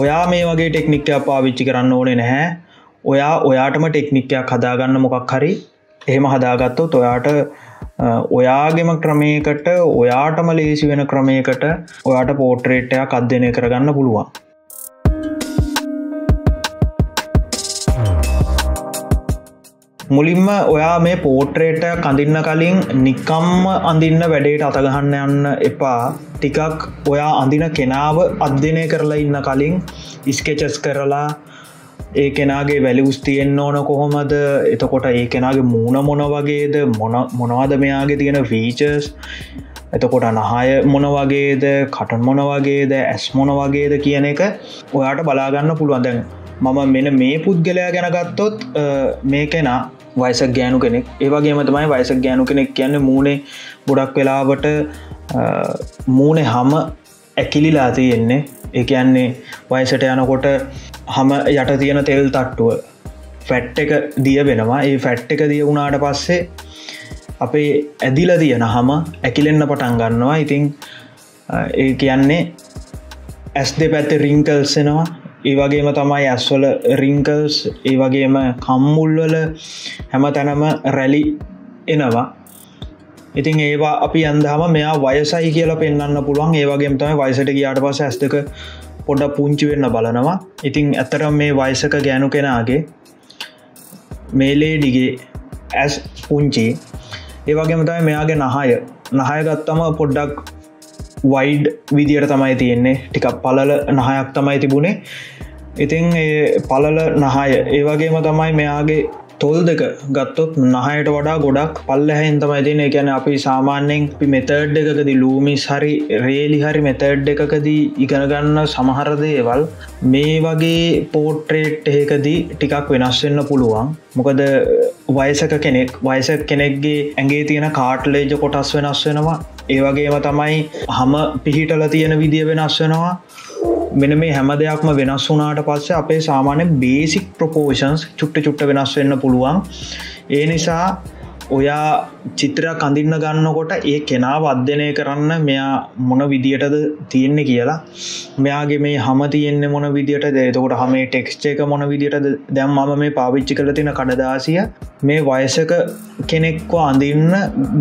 ඔයා මේ වගේ ටෙක්නික්කයක් පාවිච්චි කරන්න ඕනේ නැහැ. ඔයා ඔයාටම ටෙක්නික්කයක් හදාගන්න මොකක් හරි. එහෙම හදාගත්තොත් ඔයාට ඔයාගෙම ක්‍රමයකට ඔයාටම ලේසි වෙන ක්‍රමයකට ඔයාට පෝට්‍රේට්ටයක් අධ්‍යනය කරගන්න පුළුවන්. මුලින්ම ඔයා මේ පෝට්‍රේට කඳන්න කලින් නිකම්ම අඳන්න වැඩේට අතගහන්න යන්න එපා. ටිකක් ඔයා අඳින කෙනාව අධ්‍යනය කරලා ඉන්න කලින් ඉස්කෙචස් කරලා ඒ කෙනගේ වැලිවස් තියෙන්න්න ඕන කොහොමද? එතකොට ඒ කෙනගේ මූුණ මොන වගේද? මොනවාද මෙයාගේ තියෙන ෆීචර්ස් එතකොට නහය මොන වගේද? කටන් මොන වගේද? ඇස් මොන වගේද කියන එක ඔයාට බලාගන්න පුළුවන්. දැන් මම මෙන මේ පුද්ගලයා ගැන ගත්තොත් මේ කෙනා වයිසක් ගෑනු කෙනෙක්. ඒවගේම තමයි වයිසක් ගෑනු කෙනෙක් කියන්න මූුණේ ගොඩක් වෙලාවට මූුණේ හම ඇකිලිලා තියෙන්නේ. ඒ කියන්නේ වයිසට යනකොට හම යට තියෙන තෙල් තට්ටුව ෆැට් එක දිය වෙනවා ඒ ෆැට් එක දිය වුණාට පස්සේ අපේ ඇදිල තියෙන හම ඇකිලෙන්න පටන් ගන්නවා. ඉතිං ඒ කියන්නේ ඇස් දෙ පැත්ත රිංකල්සෙනවා ඒ වගේම තමයි ඇස්වල රිංකල්ස් ඒ වගේම කම්මුල්වල හැම තැනම රැලි එනවා. ඉතින් ඒවා අපි අන්දහම මෙයා වයසයි කියලා පෙන්න්න පුළුවන්. ඒවගේම තමයි වයිසට ගයාට පස ඇස්තක පොඩ පුංචි වෙන්න බලනවා. ඉතිං ඇතර මේ වයිසක ගෑනු කෙනගේ මේලේඩිගේ ඇස් පුංචි. ඒවගේම තමයි මෙයාගේ නහය. නහය ගත්තම පොඩ්ඩක් වයිඩ් විදියට තමයි තියෙන්නේ. ටිකක් පලල නහයක් තමයි තිබුණේ. ඉතින් පලල නහය ඒවගේම තමයි මෙයාගේ තොල් දෙක ගත්තොත් නහයට වඩා ගොඩක් පල්ල හැන් තමයි තින එකැන අපි සාමාන්‍යෙන් පි මෙතඩ් එකකදී ලූමිස් හරි රේලි හරි මෙතඩ් එකකදී ඉගනගන්න සමහරදේවල් මේ වගේ පෝට්‍රේට් එකදී ටිකක් වෙනස්වෙන්න පුළුවන්. මොකද වයසක කෙනෙක් වයස කෙනෙක්ගේ ඇගේ තියෙන කාට්ලේජ කොටස් වෙනස් වෙනවා. ඒවගේම තමයි හම පිහිටල තියෙන විදිිය වෙනස් වෙනවා. මෙන මේ හැම දෙයක්ම වෙනස් වුනාට පස්සේ අපේ සාමාන්‍ය බේසික් ප්‍රපෝෂන්ස් චුට්ට චුට්ට වෙනස් වෙන්න පුළුවන්. ඒ නිසා ඔයා චිත්‍රයක් කඳින්න ගන්නකොට ඒ කෙනාව අධ්‍යනය කරන්න මෙයා මොන විදියටද තියෙන්නේ කියලා. මෙයාගේ මේ හම තියෙන්නේ මොන විදිට දේතකොට හමේ ටෙක්ස්ච එක මොන විදිට දැම් මම මේ පාවිච්චි කළ තින කඩදාසිය මේ වයසක කෙනෙක්ව අඳන්න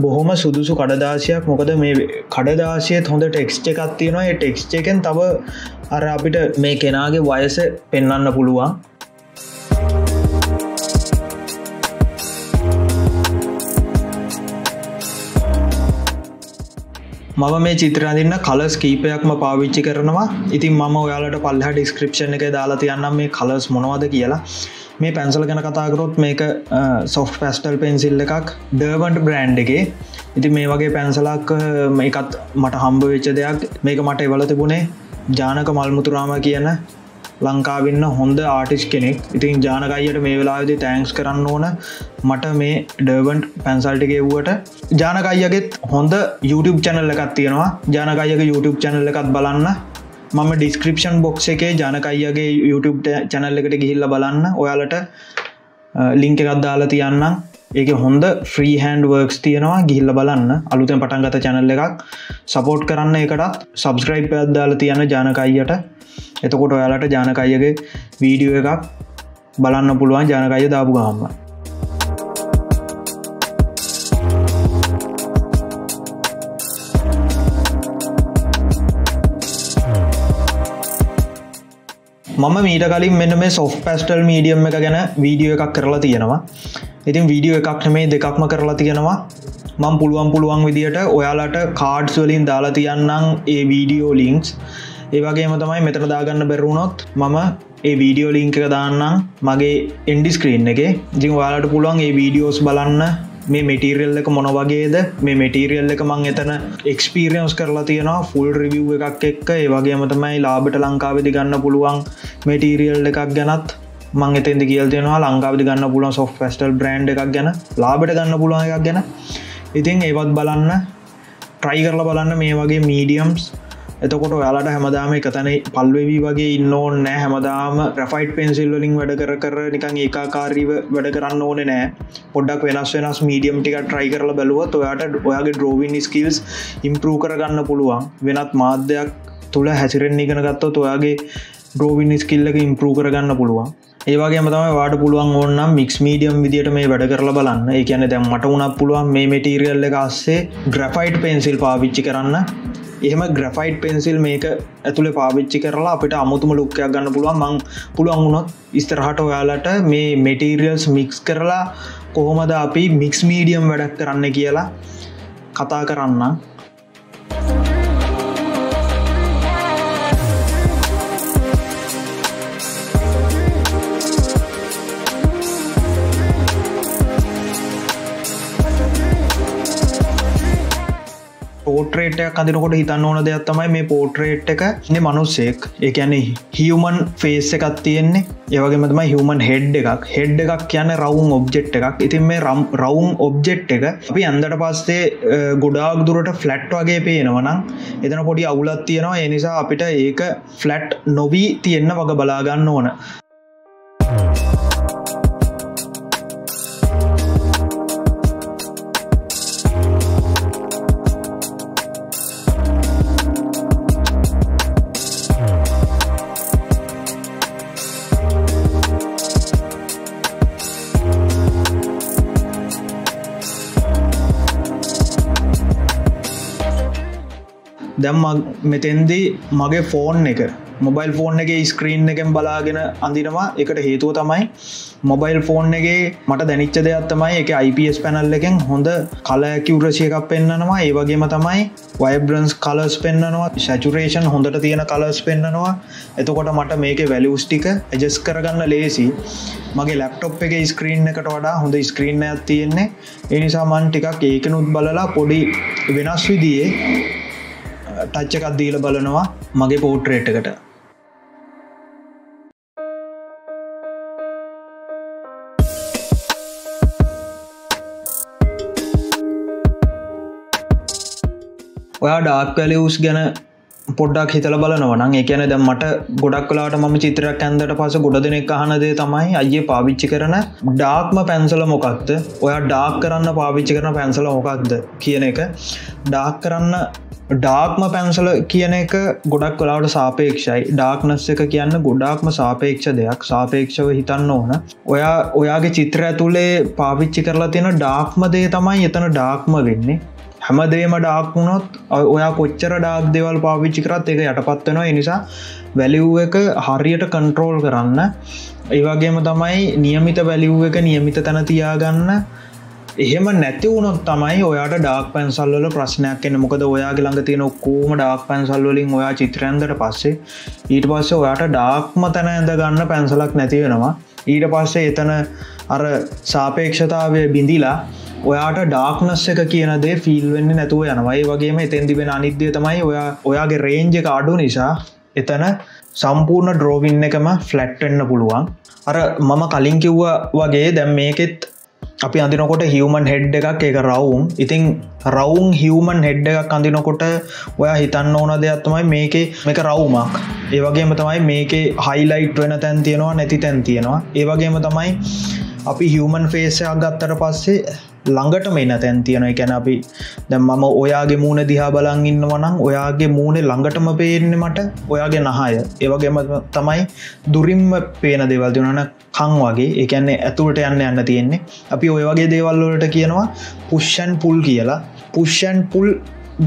බොහොම සුදුසු කඩදාසියක්. මොකද මේ කඩදාසිය හොඳ ටෙක්ස්ච එකක් තියෙනවා. ටෙක්ස්ච එකෙන් තව අර අපිට මේ කෙනාගේ වයස පෙන්වන්න පුළුවන්. මම මේ චිත්‍රදින්න කලස් කීපයක්ම පාවිච්චි කරනවා. ඉතින් මම ඔයාලට පල්හ ඩිස්ක්‍රපෂන් එක දාලා තියන්නම් මේ කලස් මොනවද කියලා. මේ පැන්සල් ගැන කතාකරොත් මේක සොෆ් පැස්ටල් පෙන්සිල් එකක් ඩර්බන්ට් බ්‍රෑන්් එකේ. ඉති මේ වගේ පැන්සලක් මේකත් මට හම්බ වෙච්ච දෙයක්. මේක මට එවල තිබුණේ ජානක මල්මුතුරාම කියන ලංකාවෙන්න හොඳ ආටිස් කෙනෙක්. ඉතින් ජානකයියට මේ වෙලාවිදි තෑන්ක්ස් කරන්න ඕන. මට මේ ඩර්වන්ට් පැන්සල්ටිකෙව්වට ජානකයියගෙත් හොඳ YouTube චැනල්ල එකත් තියෙනවා. ජානකයියක YouTube චැනල්ල එකත් බලන්න. මම ඩිස්ක්‍රපෂන් බොක්ස එකේ ජනකයියගේ YouTube චැනල්ල එකට ගිහිල්ල බලන්න. ඔයාලට ලිංක එකත් දාලා තියන්න ඒක හොඳ ෆ්‍රී හැන්ඩ වර්ක්ස් තියෙනවා. ගිහිල්ල බලන්න. අලුතෙන් පටන්ගත චැනල්ල එකක්. සපෝට් කරන්න එකටත් සබස්ක්‍රයිප් අදදාලා තියන්න ජනකයියට. එතකොට ඔයාලට ජානකයියගේ වීඩියෝ එකක් බලන්න පුළුවන්. ජනකය දාපු ගහම්ම මම මීට කලින් මෙන්න මේ සොෆ් පැස්ටල් මීඩියම් එක ගැන වීඩියෝ එකක් කරලා තියෙනවා. ඉතින් වීඩියෝ එකක් මේ දෙකක්ම කරලා තියෙනවා. මං පුළුවන් පුළුවන් විදිට ඔයාලට කාඩ්ස් වලින් දාලා තියන්නම් ඒ වීඩියෝ ලිංක්ස් ඒවගේම තමයි මෙතන දාගන්න බැරුණොත් මම ඒ වීඩියෝ ලිංක එක දාන්නම් මගේ එන්ඩිස්ක්‍රීන් එක. ජි වාලට පුළුවන් ඒ වීඩියෝස් බලන්න මේ මෙටීරියල් එක මොන වගේද? මේ මෙටීරියල් එක මං එතන එක්ස්පිරියන්ස් කරලා තියෙනවා. ෆුල් රිවිව් එකක් එක්ක. ඒ වගේම තමයි ලාබට ලංකාවෙදි ගන්න පුළුවන් මෙටීරියල් එකක් ගැනත් මං එතෙන්දි කියල් තියෙනවා ලංකාවදි ගන්න පුළුවන් සොෆ් ෆස්ටල් බ්‍රන්් එකක් ගැන ලාබට ගන්න පුළුවන් එකක් ගැන. ඉතින් ඒවත් බලන්න ට්‍රයි කරලා බලන්න මේ වගේ මීඩියම්ස් එතකොට ඔයාලට හැමදාම එකතන පල්වෙවී වගේ ඉන්න ඕන්නෑ හැමදාම රෆයිට් පෙන්සිල්වලින් වැඩ කර කර නිකං ඒකාකාරීව වැඩ කරන්න ඕන නෑ. පොඩක් වෙනස් වෙනස් මීඩියම් ටික ට්‍රයි කරල බැලුවත් ඔයාට ඔයාගේ ඩ්‍රෝවින් ස්කිල්ස් ඉම්පරූ කරගන්න පුළුවන්. වෙනත් මාධ්‍යයක් තුළ හැසිරෙන් ඉගෙන ගත්තොත් ඔයාගේ ඩ්‍රෝවින් ස්කිල්ලක ඉම්පරූ කරගන්න පුළුවන්. ඒවාගේ මතම වාට පුළුවන් ඕන්නම් මික්ස් මීඩියම් විදිට මේ වැඩ කරල බලන්න. ඒ කියන දැම් මට උනක් පුළුවන් මේ මෙටීරියල්ල එක අස්සේ ග්‍රෆයිට් පෙන්සිල් පාවිච්චි කරන්න. එහෙම ග්‍රෆයිට් පෙන්සිල් මේක ඇතුළ පාවිච්චි කරලා අපිට අමුතුම ලුක්කයක් ගන්න පුළුවන්. මං පුළුවන් වුණොත් ඉස්තරහට ඔයාලට මේ මෙටීරියල්ස් මික්ස් කරලා කොහොමද අපි මික්ස් මීඩියම් වැඩක් කරන්න කියලා කතා කරන්න පෝට්‍රේටයක් අදිනකොට හිතන්න ඕන දෙයක් තමයි මේ පෝට්‍රේට් එක. න මනුස්සෙක්. එකන හියමන් ෆේස් එකක් තියෙන්නේ. ඒවගේමතම හිවමන් හෙඩ් එකක්. හෙඩ් එකක් කියන රවුන් ඔබ්ජෙට් එකක්. ඉතින් මේ රම් රවුන් ඔබ්ජෙට් එක අපි අන්දට පස්සේ ගොඩාක් දුරට ෆලට් වගේ පේනවනම් එතන පොඩි අවුලත් තියෙනවා. එනිසා අපිට ඒක ෆලට් නොවී තියෙන්න්න වග බලාගන්න ඕන. දැම් මෙතෙන්දී මගේ ෆෝන් එක මොබයිල් ෆෝන් එක ස්ක්‍රීන් එකෙන් බලාගෙන අඳිනවා. එකට හේතුව තමයි මොබයිල් ෆෝන් එකගේ මට දැනිච්ච දෙයක් තමයි එක IPS පැනල් එකෙන් හොඳ කලඇකිවරසිය එකක් පෙන්න්නනවා ඒවගේම තමයි වයිබරන්ස් කලස් පෙන්න්නනවා සැචුරේෂන් හොඳට තියෙන කලස් පෙන්න්නනවා එතකොට මට මේක වැලියස් ටික ඇජස් කරගන්න ලේසි. මගේ ලැප්ටොප් එක ස්ක්‍රීන් එකට වඩා හොඳ ස්ක්‍රීන් ඇත් තියෙන්නේ. එනිසාමන් ටිකක් ඒකනුත් බලලා පොඩි වෙනස් විදියේ ටච්චකත් දීල බලනවා මගේ පෝට්‍රේට්කට ඔයා ඩාක් කලවස් ගැන පොඩ්ඩක් හිතල බලනවන එකන ද මට ගොඩක් කලාට ම චිත්‍රයක් ඇන්දට පස ගොඩ දෙනෙක් අහනදේ තමයි අය පාවිච්චි කරන ඩාක්ම පැන්සල මොකක්ද? ඔයා ඩාක් කරන්න පාවිච්චි කරන පැන්සල මොකක්ද කියන එක. ඩාක් කරන්න ඩාක්ම පැන්සල කියන එක ගොඩක් කලාට සාපේක්ෂයි. ඩාක්නස් එක කියන්න ගොඩාක්ම සාපේක්ෂ දෙයක්. සාපේක්ෂව හිතන්න ඕන. ඔයා ඔයාගේ චිත්‍ර ඇතුළේ පාවිච්චි කරලා තියෙන ඩාක්ම දේ තමයි එතන ඩාක්ම වෙන්නේ. හැමදේම ඩාක්වුණොත් ඔයා කොච්චර ඩාක් දෙවල් පාවිච්චි කරත් එක යටපත්වෙනවා එනිසා වැලිව් එක හරියට කන්ට්‍රෝල් කරන්න. ඒවගේම තමයි නියමිත වැලිව් එක නියමිත තැන තියාගන්න. එහෙම නැති වුණොත් තමයි ඔයාට ඩාක් පැන්සල්වල ප්‍රශ්නයක් එන්න. මොකද ඔයාගේ ළඟ තියෙන ඔක්කෝම ඩාක් පැන්සල්වලින් ඔයා චිත්‍රයන්දට පස්සේ ඊට පස්සේ ඔයාට ඩාක්ම තැන ඇඳ ගන්න පැන්සලක් නැති වෙනවා. ඊට පස්සේ එතන අර සාපේක්ෂතාවය බිඳිලා ඔයාට ඩාක්නස් එක කියනදේ ෆිල් වෙන්න නැතුව යනවයි වගේම එතැන්දිබෙන අනිද්‍යය තමයි ඔයා ඔයාගේ රේන්ජ කාඩු නිසා එතන සම්පූර්ණ ඩ්‍රෝවින්න එකම ෆලට්ටෙන්න්න පුළුවන්. අර මම කලින් කිව්ව වගේ දැම් මේකෙත් අපි අඳනකොට හිවමන් හෙඩ් එකක් එක රවුම්. ඉතිං රවුන් හිවමන් හෙඩ් එකක් අඳනකොට ඔයා හිතන්න ඕන දෙයක්ත්තමයි මේක මේක රවුමක්. ඒවගේම තමයි මේක හයිලයිට් වෙන තැන් තියෙනවා නැති තැන් තියෙනවා. ඒවගේම තමයි අපි හිවමන් ෆේසයක් ගත්තට පස්සේ ළඟට මෙන්න තැන් තියෙන එකැන අපි දැම් මම ඔයාගේ මූුණ දිහා බලන් ඉන්නවනම් ඔයාගේ මූුණේ ළඟටම පේන්න මට ඔයාගේ නහය. ඒවගේම තමයි දුරින්ම පේන දෙවල් දෙනන කං වගේ. එකන්නේ ඇතුළට යන්න යන්න තියෙන්නේ. අපි ඔය වගේ දේවල්වලට කියනවා පුෂ්ෂන් පුල් කියලා. පුෂ්ෂන් පුල්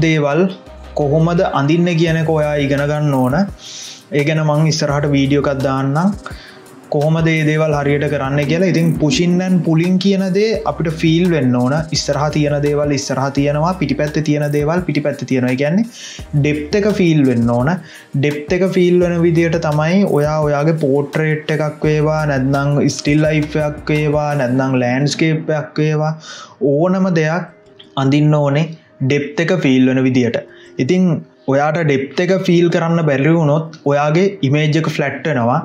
දේවල් කොහොමද අඳින්න කියනක ඔයා ඉගෙන ගන්න ඕන. ඒගැන මං ඉස්සරහට වීඩියෝකත් දාන්නම්. කොහොම දේ දේවල් හරියට කරන්න කියලා. ඉතින් පුෂින්නන් පුලින් කියන දේ අපිට ෆිල් වෙන්න ඕන. ඉස්සරහ තියන දේවල් ඉස්සරහ තියෙනවා. පිටි පැත්ත තියෙන දේවල් පිටි පැත්ත තියෙනවා ගැන්නේ ඩෙප් එක ෆිල් වෙන්න ඕන. ඩෙප් එක ෆිල් වන විදියට තමයි ඔයා ඔයාගේ පෝට්‍රේට් එකක් වේවා නැත්නං ස්ටිල් ලයිෆයක් වේවා නැත්නං ලෑන්ස්කේපයක් වේවා. ඕනම දෙයක් අඳින්න ඕනේ ඩෙප් එක ෆිල් වන විදියට. ඉතිං ඔයාට ඩෙප් එක ෆිල් කරන්න බැරිවුණොත් ඔයාගේ ඉමේජ්ජක ෆලට්ටනවා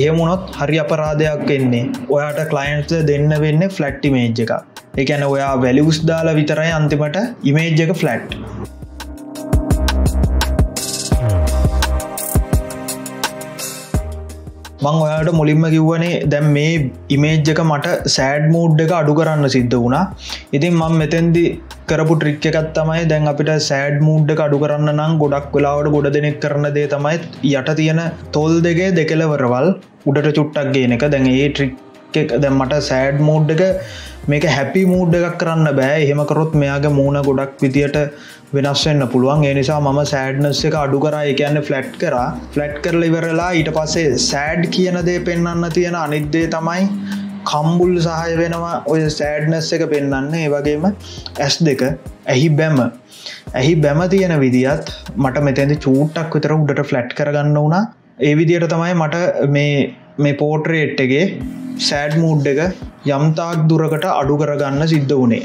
එහෙමුණොත් හරි අපරාධයක් එන්නේ. ඔයාට කලයින්ට දෙන්න වෙන්න ෆලට් ඉමේජ් එක එකැන ඔයා වැලිවස් දාලා විතරයි අන්තිමට ඉමේජ් එක ෆලට් මං ඔයාට මුලින්ම කිව්වනේ දැම් මේ ඉමේජ්ජක මට සෑඩ් මූඩ් එක අඩු කරන්න සිද්ධ වුණා. ඉතින් මං මෙතැන්දි කරපු ට්‍රික් එකත් තමයි දැන් අපිට සෑඩ් මූඩ් අඩු කරන්න නම් ගොඩක් වෙලාවට ගොඩ දෙනෙක් කරන දේ තමයි යට තියෙන තොල් දෙගේ දෙකෙලවරවල් උඩට චුට්ටක් ගේන එක. දැන් ඒ ට්‍රික් දැම්මට සෑඩ් මූඩ් එක මේක හැපි මූඩ් එකක් කරන්න බෑ. එහෙමකරොත් මෙයාගේ මූුණ ගොඩක් විදියට වෙනස්වෙන්න පුළුවන්. ඒ නිසා මම සෑඩ්නස් එක අඩු කර. එකන්න ෆලට් කර. ෆලට් කරල ඉවරලා ඊට පස්සේ සෑඩ් කියන දේ පෙන්න්න තියෙන අනිද්දේ තමයි කම්බුල් සහය වෙනවා ඔය සෑඩ්නස් එක පෙන්න්න ඒ වගේම ඇස් දෙක. ඇහි බැම. ඇහි බැම තියෙන විදිත් මට මෙතැදි චූට්ටක් විතර උඩට ෆලට් කරගන්න වුණා. ඒ විදියට තමයි මට මේ මේ පෝට්‍රේට්ගේ සෑඩ් මූඩ් එක යම්තාක් දුරකට අඩු කරගන්න සිද්ධ වනේ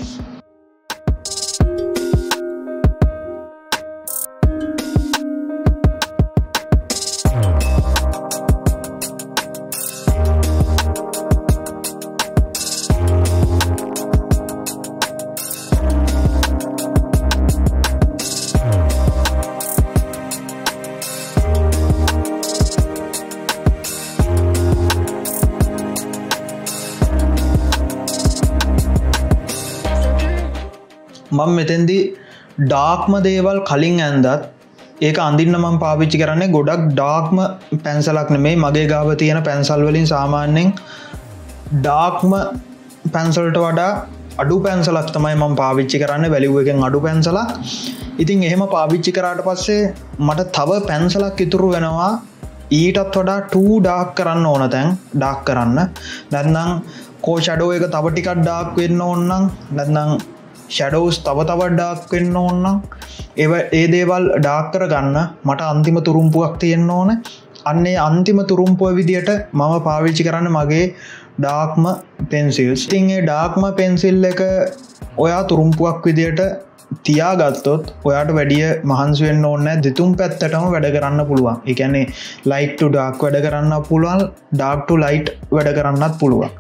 මං මෙතැන්දි ඩාක්ම දේවල් කලින් ඇන්දත් ඒක අඳන්න මං පාවිච්චි කරන්නේ ගොඩක් ඩාක්ම පැන්සලක් නෙමේ මගේ ගාව තියෙන පැන්සල් වලින් සාමාන්‍යෙන් ඩාක්ම පැන්සල්ට වඩා අඩු පැන්සලක් තමයි මං පාවිච්චි කරන්න. වැලිුවකෙන් අඩු පැන්සලක්. ඉතින් එහෙම පාවිච්චි කරාට පස්සේ මට තව පැන්සලක් ඉතුරු වෙනවා. ඊටත් වඩා ටූ ඩාක් කරන්න ඕන තැන් ඩාක් කරන්න. නැත්නම් කෝ ෂඩෝ එක තව ටිකක් ඩාක් වෙන්න ඕන්නම් නැත්නම් ෂැඩෝස් තව තවත් ඩාක් වෙන්න ඕන්නම් ඒ ඒ දේවල් ඩාක්කර ගන්න මට අන්තිම තුරුම්පුවක් තියෙන්න්න ඕන. අන්නේ අන්තිම තුරුම්පුව විදියට මම පාවිච්චි කරන්න මගේ ඩාක්ම පෙන්සිල්ස් තින්ගේ ඩාක්ම පෙන්සිල් එක ඔයා තුරුම්පුවක් විදියට තියා ගත්තොත් ඔයාට වැඩිය මහන්සුවෙන් ඕන්න දෙතුම් පැත්තටම වැඩ කරන්න පුළුවන්. එකැනේ ලයිට්ට ඩාක් වැඩ කරන්න පුළුවන් ඩාක්ට ලයිට් වැඩ කරන්නත් පුළුවන්.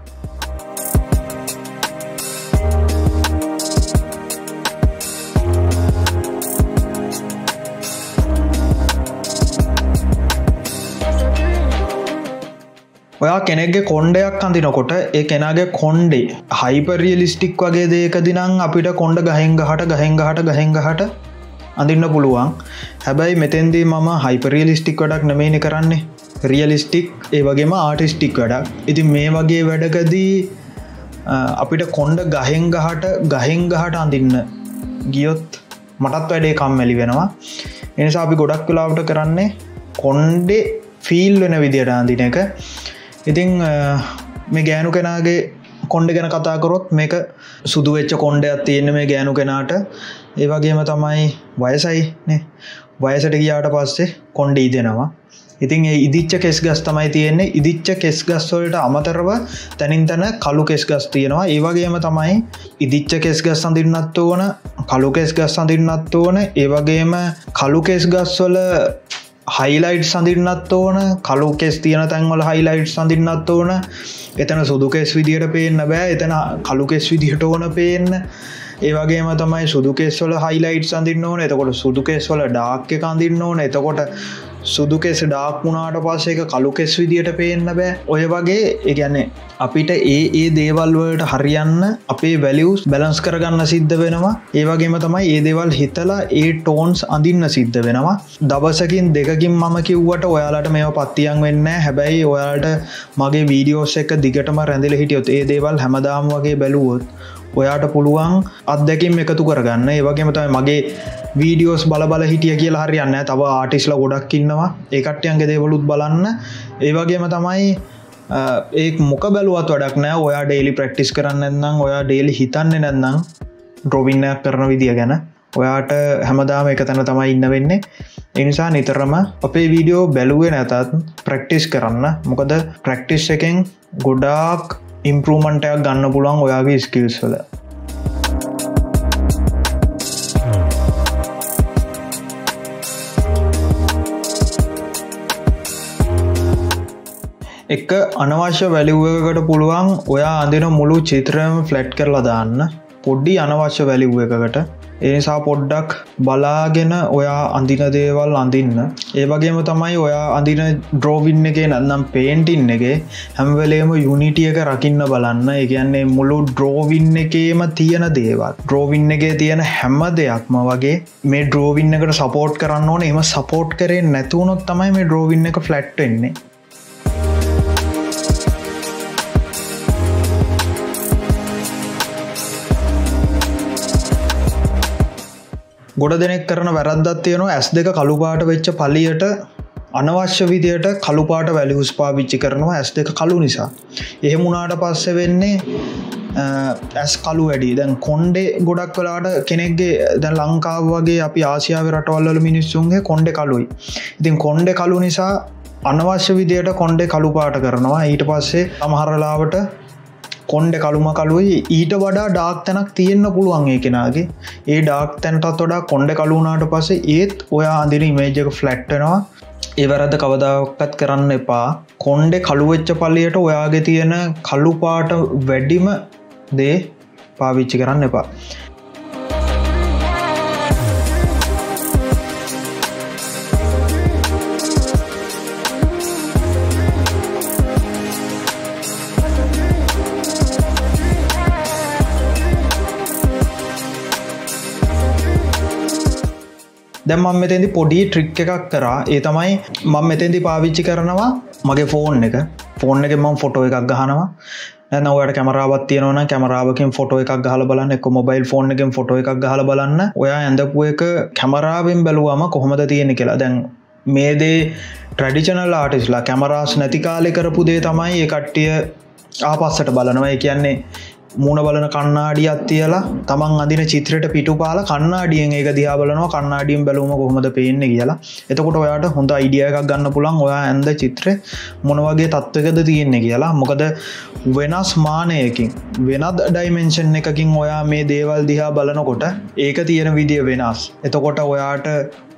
ඔයා කෙනෙක්ගේ කොන්්ඩයක් අඳනකොට ඒ කෙනගේ කොන්්ඩේ හයිපරියලිස්ටික් වගේ දේක දිනං අපිට කොන්ඩ ගහෙන්ගහට ගහෙන්ගහට ගහෙන්ගහට අඳන්න පුළුවන්. හැබැයි මෙතැන්දී මම හයිපරියලිස්ටික් වඩක් නෙමේනි කරන්නේ. රියලිස්ටික් ඒ වගේම ආටිස්ටික් වැඩක්. ඉතින් මේ වගේ වැඩකදී අපිට කොන්්ඩ ගහෙන්ගහට ගහෙන්ගහට අඳන්න ගියොත් මටත් වැඩේ කම්මැලි වෙනවා. එනිසා අපි ගොඩක් වෙලාවට කරන්නේ කොන්්ඩේ ෆීල් වෙන විදියට අඳින එක. ඉතිං මේ ගෑනු කෙනගේ කොන්්ඩ ගැන කතාකරොත් මේක සුදු වෙච්ච කොන්්ඩයක් තියෙන මේ ගෑනු කෙනාට. ඒවගේම තමයි වයසයි වයසට ගියාට පස්සේ කොන්්ඩ ඉදෙනවා. ඉතින් ඒ ඉදිච්ච කෙස් ගස් තමයි තියෙන්නේ. ඉදිච්ච කෙස් ගස්වලට අමතරව තැනින් තැන කලු කෙස් ගස් තියෙනවා. ඒවගේම තමයි ඉදිච්ච කෙස් ගස් සඳින්නත් ඕන කලු කෙස් ගස් සඳින්නත් ඕන. ඒවගේම කලු කෙස් ගස්වල හයිලයිට් සඳින්නත් ඕන කලු කෙස් තියෙන තැන්වල හයිලයිට් සඳින්නත් ඕන. එතන සුදු කෙස් විදිහට පේන්න බෑ. එතන කලු කෙස් විදිහට ඕන පේන්න. ඒවගේම තමයි සුදු කෙස්වල හයිලයිට් සඳින්න ඕන. එතකොට සුදු කෙස්වල ඩාක්ක කඳින්න ඕන. එතකොට සුදු කෙස් ඩාක් වුණාට පස්සේ එක කලු කෙස් විදියට පේන්න බෑ. ඔය වගේ ඒගැන්නේ අපිට ඒ ඒ දේවල්වලට හරියන්න අපේ වැලියස් බැලන්ස් කරගන්න සිද්ධ වෙනවා. ඒවගේම තමයි ඒ දේවල් හිතලා ඒ ටෝන්ස් අඳින්න සිද්ධ වෙනවා. දවසකින් දෙකින් මම කිව්වට ඔයාලට මේ පත්තියන් වෙන්න හැබැයි ඔයාලට මගේ වීඩියෝස් එක දිගටම රැඳල හිටියොත් ඒ දේවල් හැමදාම් වගේ බැලුවොත් ඔයාට පුළුවන් අත්දැකින් එකතු කරගන්න. ඒවගේම තමයි මගේ වීඩියෝස් බල බල හිටිය කියලා හරියන්න තව ආටිස්ල ගොඩක් ඉන්නවා. ඒකට්යන්ගේ දේවලුත් බලන්න. ඒවගේම තමයි ඒ මොක බැලුවත් වඩක් නෑ ඔයා ඩේලි ප්‍රක්ටිස් කරන්න එන්නම් ඔයා ඩේලි හිතන්න නැන්නම් ඩ්‍රොවින්නයක් කරන විදිිය ගැන ඔයාට හැමදාම එක තැන තමයි ඉන්න වෙන්නේ. එනිසා නිතරම අපේ වීඩියෝ බැලුවේ නැතත් ප්‍රක්ටිස් කරන්න. මොකද ප්‍රක්ටිස් එකෙන් ගොඩාක් ඉම්පරමන්ටයක් ගන්න පුළුවන් ඔයාගේ ස්කිල්ස් වල. එක අනවශ්‍ය වැලිව්වකට පුළුවන් ඔයා අඳන මුළු චිත්‍රයම ෆ්ලට් කරලා දාන්න. පොඩ්ඩි අනවශ්‍ය වැලිව් එකකට. ඒනිසා පොඩ්ඩක් බලාගෙන ඔයා අඳින දේවල් අඳන්න. ඒවගේම තමයි ඔයා අඳින ඩ්‍රෝවින්න එක නැන්නම් පේන්ටින් එක හැම්වලේම යුනිටියක රකින්න බලන්න. එකන්නේ මුළු ඩ්‍රෝවින්න එකේම තියෙන දේවල්. ඩ්‍රෝවින්න එක තියෙන හැම්ම දෙයක්ම වගේ මේ ඩ්‍රෝවින්න එකට සපෝට් කරන්න ඕන. එම සපෝට් කරේ නැතුවනොත් තමයි මේ ඩ්‍රෝවින්න එක ෆලට් වෙන්නේ. ගොඩ දෙනෙක් කරන වැරද්දත් තියෙනවා. ඇස් දෙක කළුපාට වෙච්ච පලියට අනවශ්‍ය විදියට කළුපාට වැලිහුස් පාවිච්චි කරනවා ඇස් දෙක කලු නිසා. එහෙමුණට පස්ස වෙන්නේ ඇස් කලු වැඩි. දැන් කොන්්ඩේ ගොඩක් වෙලාට කෙනෙක්ගේ දැන් ලංකාව වගේ අපි ආසියාව රටවල්ල මිනිස්සුන්ගේ කොන්්ඩ කලුයි ඉතින් කොන්්ඩ කලු නිසා අනවශ්‍ය විදියට කොන්්ඩේ කළු පාට කරනවා. ඊට පස්සේ අමහරලාවට කොන්්ඩ කළුම කලුයි ඊට වඩා ඩාක් තැනක් තියෙන්න්න පුළුවන් ඒ කෙනගේ. ඒ ඩාක් තැන්ටත් වඩා කොන්්ඩ කලුනාට පසේ ඒත් ඔයා අඳින ඉමේජක ෆලට්ටනවා ඒවරද කවදාවක්කත් කරන්න එපා. කොන්්ඩෙ කළුවෙච්ච පල්ලියට ඔයාගේ තියෙන කල්ලුපාට වැඩිම දේ පාවිච්චි කරන්න එපා. දැම් මම මෙතැදි පොඩි ට්‍රික් එකක් කරා. ඒ තමයි මං මෙතැදි පාවිච්චි කරනවා මගේ ෆෝන් එක. ෆෝන් එක මං ෆොටෝ එකක් ගහනවා. නවට කැමරාවත් තියනවන කැමරාවකින් ෆොටෝ එකක් ගහල බලන්න. එක මොබයිල් ෆෝන් එකෙන් ෆොටෝ එකක් ගහල බලන්න. ඔයා ඇඳපු එක කැමරාවෙන් බැලුවම කොහොමද තියෙන කියලා. දැන් මේදේ ට්‍රඩිෂනල් ආටිස්ලා කැමරාස් නැති කාලෙ කරපු දේ තමයි ඒ කට්ටිය ආපස්සට බලනවා. කියන්නේ මුණ බලන කන්නාඩියත් තියලා තමන් අදින චිත්‍රයට පිටු පාල කන්නාඩියෙන් ඒක දිහාබලනවා කන්නාඩියෙන් බැලුම කොහොමද පේන්න කියලා. එතකොට ඔයාට හොඳ අයිඩිය එකක් ගන්න පුළන් ඔයා ඇන්ද චිත්‍ර මොනවගේ තත්වකද තියෙන්නේ කියලා. මොකද වෙනස් මානයකින් වෙනත් ඩයිමෙන්ෂන් එකකින් ඔයා මේ දේවල් දිහා බලනකොට ඒක තියෙන විදිිය වෙනස්. එතකොට ඔයාට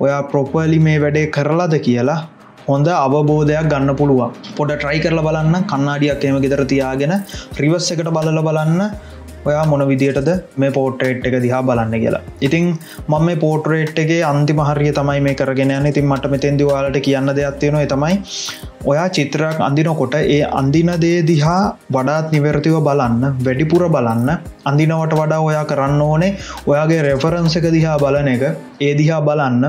ඔයා ප්‍රොපලි මේ වැඩේ කරලාද? කියලා හොඳ අවබෝධයක් ගන්න පුළුවන්. පොඩ ට්‍රයි කරල බලන්න කන්නාඩියක් එම ගෙතර තියාගෙන රිවස් එකට බලල බලන්න ඔයා මොන විදියටද මේ පෝට්‍රේට් එක දිහා බලන්න කියලා. ඉතින් මම මේ පෝට්‍රේට් එකගේ අන්තිමහරිය තමයි මේ කරගෙන යන ඉතින් මට මෙතැන්දි වාලට කියන්න දෙයක් තියෙනවා. තමයි ඔයා චිත්‍රයක් අඳිනකොට ඒ අන්දින දේ දිහා වඩාත් නිවැරතිව බලන්න වැඩිපුර බලන්න. අඳිනවට වඩා ඔයා කරන්න ඕනේ ඔයාගේ රෙෆරන්ස එක දිහා බලන එක. ඒ දිහා බලන්න.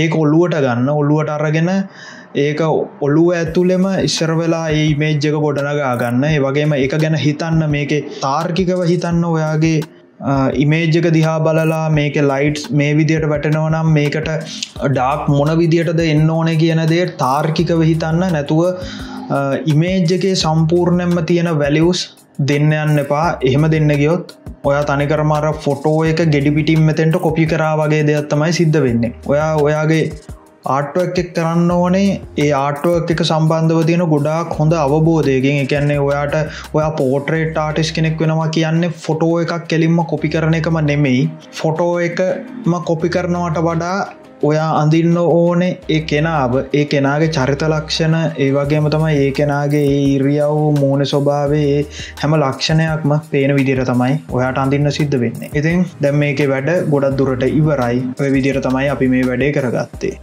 ඒ ඔල්ලුවට ගන්න ඔල්ලුවට අරගෙන ඒක ඔල්ලුව ඇතුලෙම ඉස්සර වෙලා ඒ මේජ්ජක ගොඩනගා ගන්න. ඒ වගේම එක ගැන හිතන්න මේක තාර්කිකව හිතන්න ඔයාගේ ඉමේජ්ජක දිහා බලලා මේක ලයිට්ස් මේ විදියට වැටෙනවනම් මේකට ඩාක් මොන විදියටද එන්න ඕන කියන දේ තාර්කිකව හිතන්න. නැතුව ඉමේජ්ජකේ සම්පූර්ණයෙන්ම තියෙන වැලියස් දෙන්න යන්න එපා. එහෙම දෙන්න ගියොත් ඔයා තනිකරමාර ෆොටෝ එක ගෙඩිපිටිම් මෙතෙන්ට කොපි කරා වගේ දෙයක් තමයි සිද්ධ වෙන්නේ. ඔයා ඔයාගේ ආටුවක් එක් කරන්න ඕනේ. ඒ ආටුවක් එක සම්බන්ධව තියෙන ගොඩාක් හොඳ අවබෝධයකින්. එකන්නේ ඔයාට ඔයා පෝටරේට් ආටිස් කෙනෙක් වෙනවා කියන්නේ ෆොටෝ එකක් කෙලින්ම කොපි කරන එකම නෙමෙයි. ෆොටෝ එකම කොපි කරනවට වඩා ඔයා අඳින්න ඕනේ ඒ කෙනාව. ඒ කෙනාගේ චරිත ලක්ෂණ ඒ වගේම තමයි ඒ කෙනාගේ ඒ ඉරියව් මූුණ ස්වභාවේ හැම ලක්ෂණයක්ම පේන විදිර තමයි ඔයාට අඳින්න සිද්ධ වෙන්නේ. ඉතින් දැම් මේක වැඩ ගොඩක් දුරට ඉවරයි. ඔය විදිර තමයි අපි මේ වැඩේ කරගත්තේ.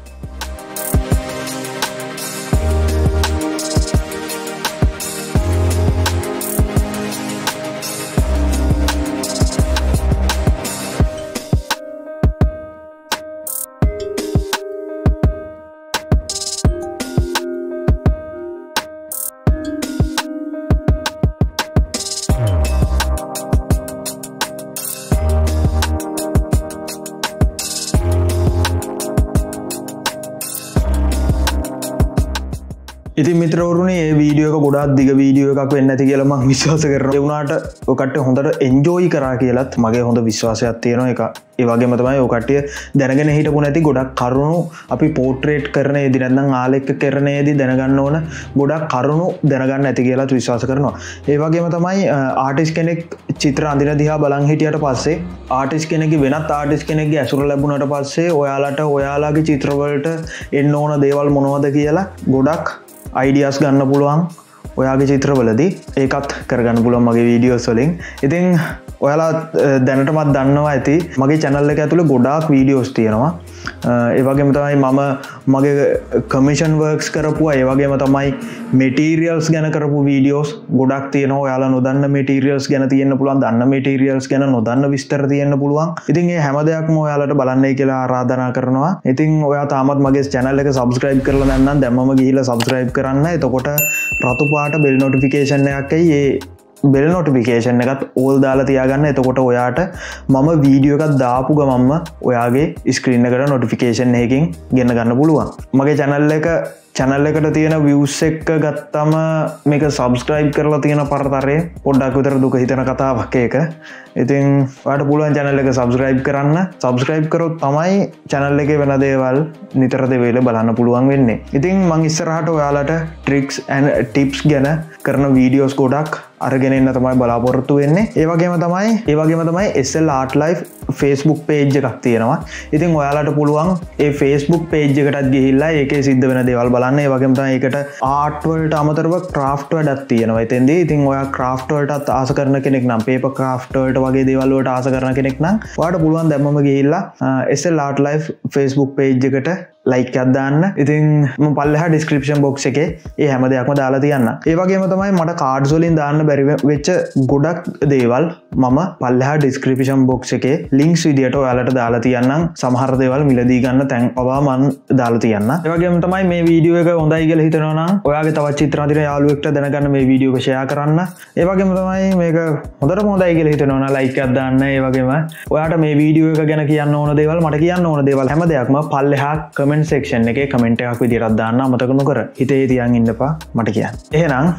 වීඩියෝක ගොඩක් දිග වීඩියෝ එකක් වෙන්න ඇති කියලම විශ්වාස කරන වුණට ඔකට හොඳට එන්ජෝයි කරා කියලත් මගේ හොඳ විශ්වාසයක් තියෙන එක ඒවගේ මතමයි ඕකටිය දැනගෙන හිටපු නැති ගොඩක් කරුණු අපි පෝට්‍රේට් කරන දිනන්න ආලෙක් කරනයේදී දැනගන්න ඕන ගොඩක් කරුණු දැනගන්න ඇති කියලත් විශ්වාස කරනවා. ඒවගේම තමයි ආටිස් කෙනෙක් චිත්‍ර අඳින දිහා බලං හිටියට පස්සේ ආටිස් කෙනෙක වෙනත් ආටිස් කෙනෙක්ගේ ඇසුර ලැබුණට පස්සේ ඔයාලට ඔයාලාගේ චිත්‍රවලට එන්න ඕන දේවල් මොනවද කියලා ගොඩක් අයිඩියස් ගන්න පුළුවන් ඔයාගේ චිත්‍රවලදී. ඒකත් කරගන්න පුළන් මගේ වීඩියෝස් වලින්. ඉතිං ඔයාලා දැනටමත් දන්නවා ඇති මගේ චැනල්ල එක ඇතුළ ගොඩාක් වීඩියෝස් තියෙනවා. ඒවගේම තමයි මම මගේ කමිෂන් වර්ක්ස් කරපුවා ඒවගේම තමයි මෙටීරියල්ස් ගැන කරපු වීඩියෝස් ගොඩක් තියන යාලා නොදන්න මෙටීරියල්ස් ගැන තියන්න පුළුවන් දන්න මෙටීරියල්ස් ගැන නොදන්න විස්තර තියන්න පුළුවන්. ඉතින් ඒ හැම දෙයක්ම ඔයාලට බලන්නේ කියලා ආරාධනා කරනවා. ඉතින් ඔයා තාමත් මගේ චැනල් එක සබස්ක්‍රයිබ් කරල න්න දැම්ම ගිහිල සබස්ක්‍රයිබ් කරන්න. එතකොට රතුපාට බෙල් නොටිෆිකේෂන්යක්කයි ඒ බෙල් නොටිෆිකේෂන් එකත් ඕල් දාලා තියාගන්න. එතකොට ඔයාට මම වීඩියෝ එකත් දාපු ගමම්ම ඔයාගේ ස්ක්‍රීන්න එකට නොටිෆිකේෂන් එකින් ගෙන්න්න ගන්න පුළුවන්. මගේ චැනල්ල එක චැනල් එකට තියෙන විවස් එක්ක ගත්තම මේක සබස්ක්‍රයිබ් කරලා තියෙන පරතරය පොඩ්ඩක් විතර දුක හිතන කතාවක් එක ඉතින් ට පුළුවන් චැනල් එක සබස්ක්‍රයිබ් කරන්න. සබස්ක්‍රයිබ් කරොත් තමයි චැනල් එක වෙන දේවල් නිතරද වේල බලන්න පුළුවන් වෙන්නේ. ඉතින් මං ඉස්සරහට ඔයාලට ට්‍රික්ස් ඇන් ටිප්ස් ගැන කරන වීඩියෝස් ගොඩක් අරගෙනන්න තමයි බලාපොරොත්තු වෙන්නේ. ඒවගේම තමයි ඒවගේම තමයි එස්සල් ආට් ලයි් ෆේස්බුක් පේජ් එකක් තියෙනවා. ඉතින් ඔයාලට පුළුවන් ඒ ෆේස්බුක් පේජ් එකටත් ගිහිල්ලා ඒක සිද්ධ වෙන දේවල් බලන්න. ඒවගේම ඒකට ආටවලට අමතරව ක්‍රාෆ්ටව ඩත් තියෙනවා. එතන්දී ඉතින් ඔය ක්‍රාෆ්ටවලටත් ආස කරන කෙනෙක් නම් පේප ක්‍රාෆ්ටවලට වගේ දේවල්ලට ආස කරන කෙනෙක් නම් වාට පුළුවන් දැම්ම ගිහිල්ලා එස්සල් ආට් ලයි් ෆේස්බුක් පේජ් එකට ලයික් අදදාන්න ඉතින් පල්ලහ ඩිස්ක්‍රපෂන් බොක්ස එක ඒ හැම දෙයක්ම දාලා තියන්න. ඒවගේම තමයි මට කාඩ්සොලින් දාන්න බැරි වෙච්ච ගොඩක් දේවල් මම පල්ලහ ඩිස්ක්‍රපෂන් බොක්ස එක ලිංක්ස් විදිට ඔයාලට දාලා තියන්නම්. සමහර දේවල් මිලදී ගන්න තැන් ඔවා මන් දාලා තියන්න. ඒවගේම තමයි මේ වීඩියෝ එක හොඳයි කියල හිතනවා ඔයාගේ තවත් චිත්‍රතිර යාලුවෙක්ට දැනගන්න මේ වීඩියෝ ෂයා කරන්න. ඒවගේම තමයි මේක හොඳට හොඳයි කියල හිතනවන ලයික් අදන්න ඒවගේම ඔයාට මේ වීඩියෝ එක ගැන කියන්න ඕන දේවල් මට කියන්න ඕන දේවල් හැම දෙයක්ම පල්ලෙහා කම කමෙන්ට සෙක්ෂන් එක කමෙන්ට එකක් විදිරත් දාන්න අමතකනු කර හිතේ තියන් ඉන්නපා මට කියන්න. එහෙනම්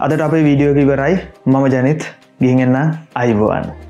අදට අපේ වීඩියෝ ඉවරයි. මම ජනිත්. ගිහිගන්න අයිබුවන්.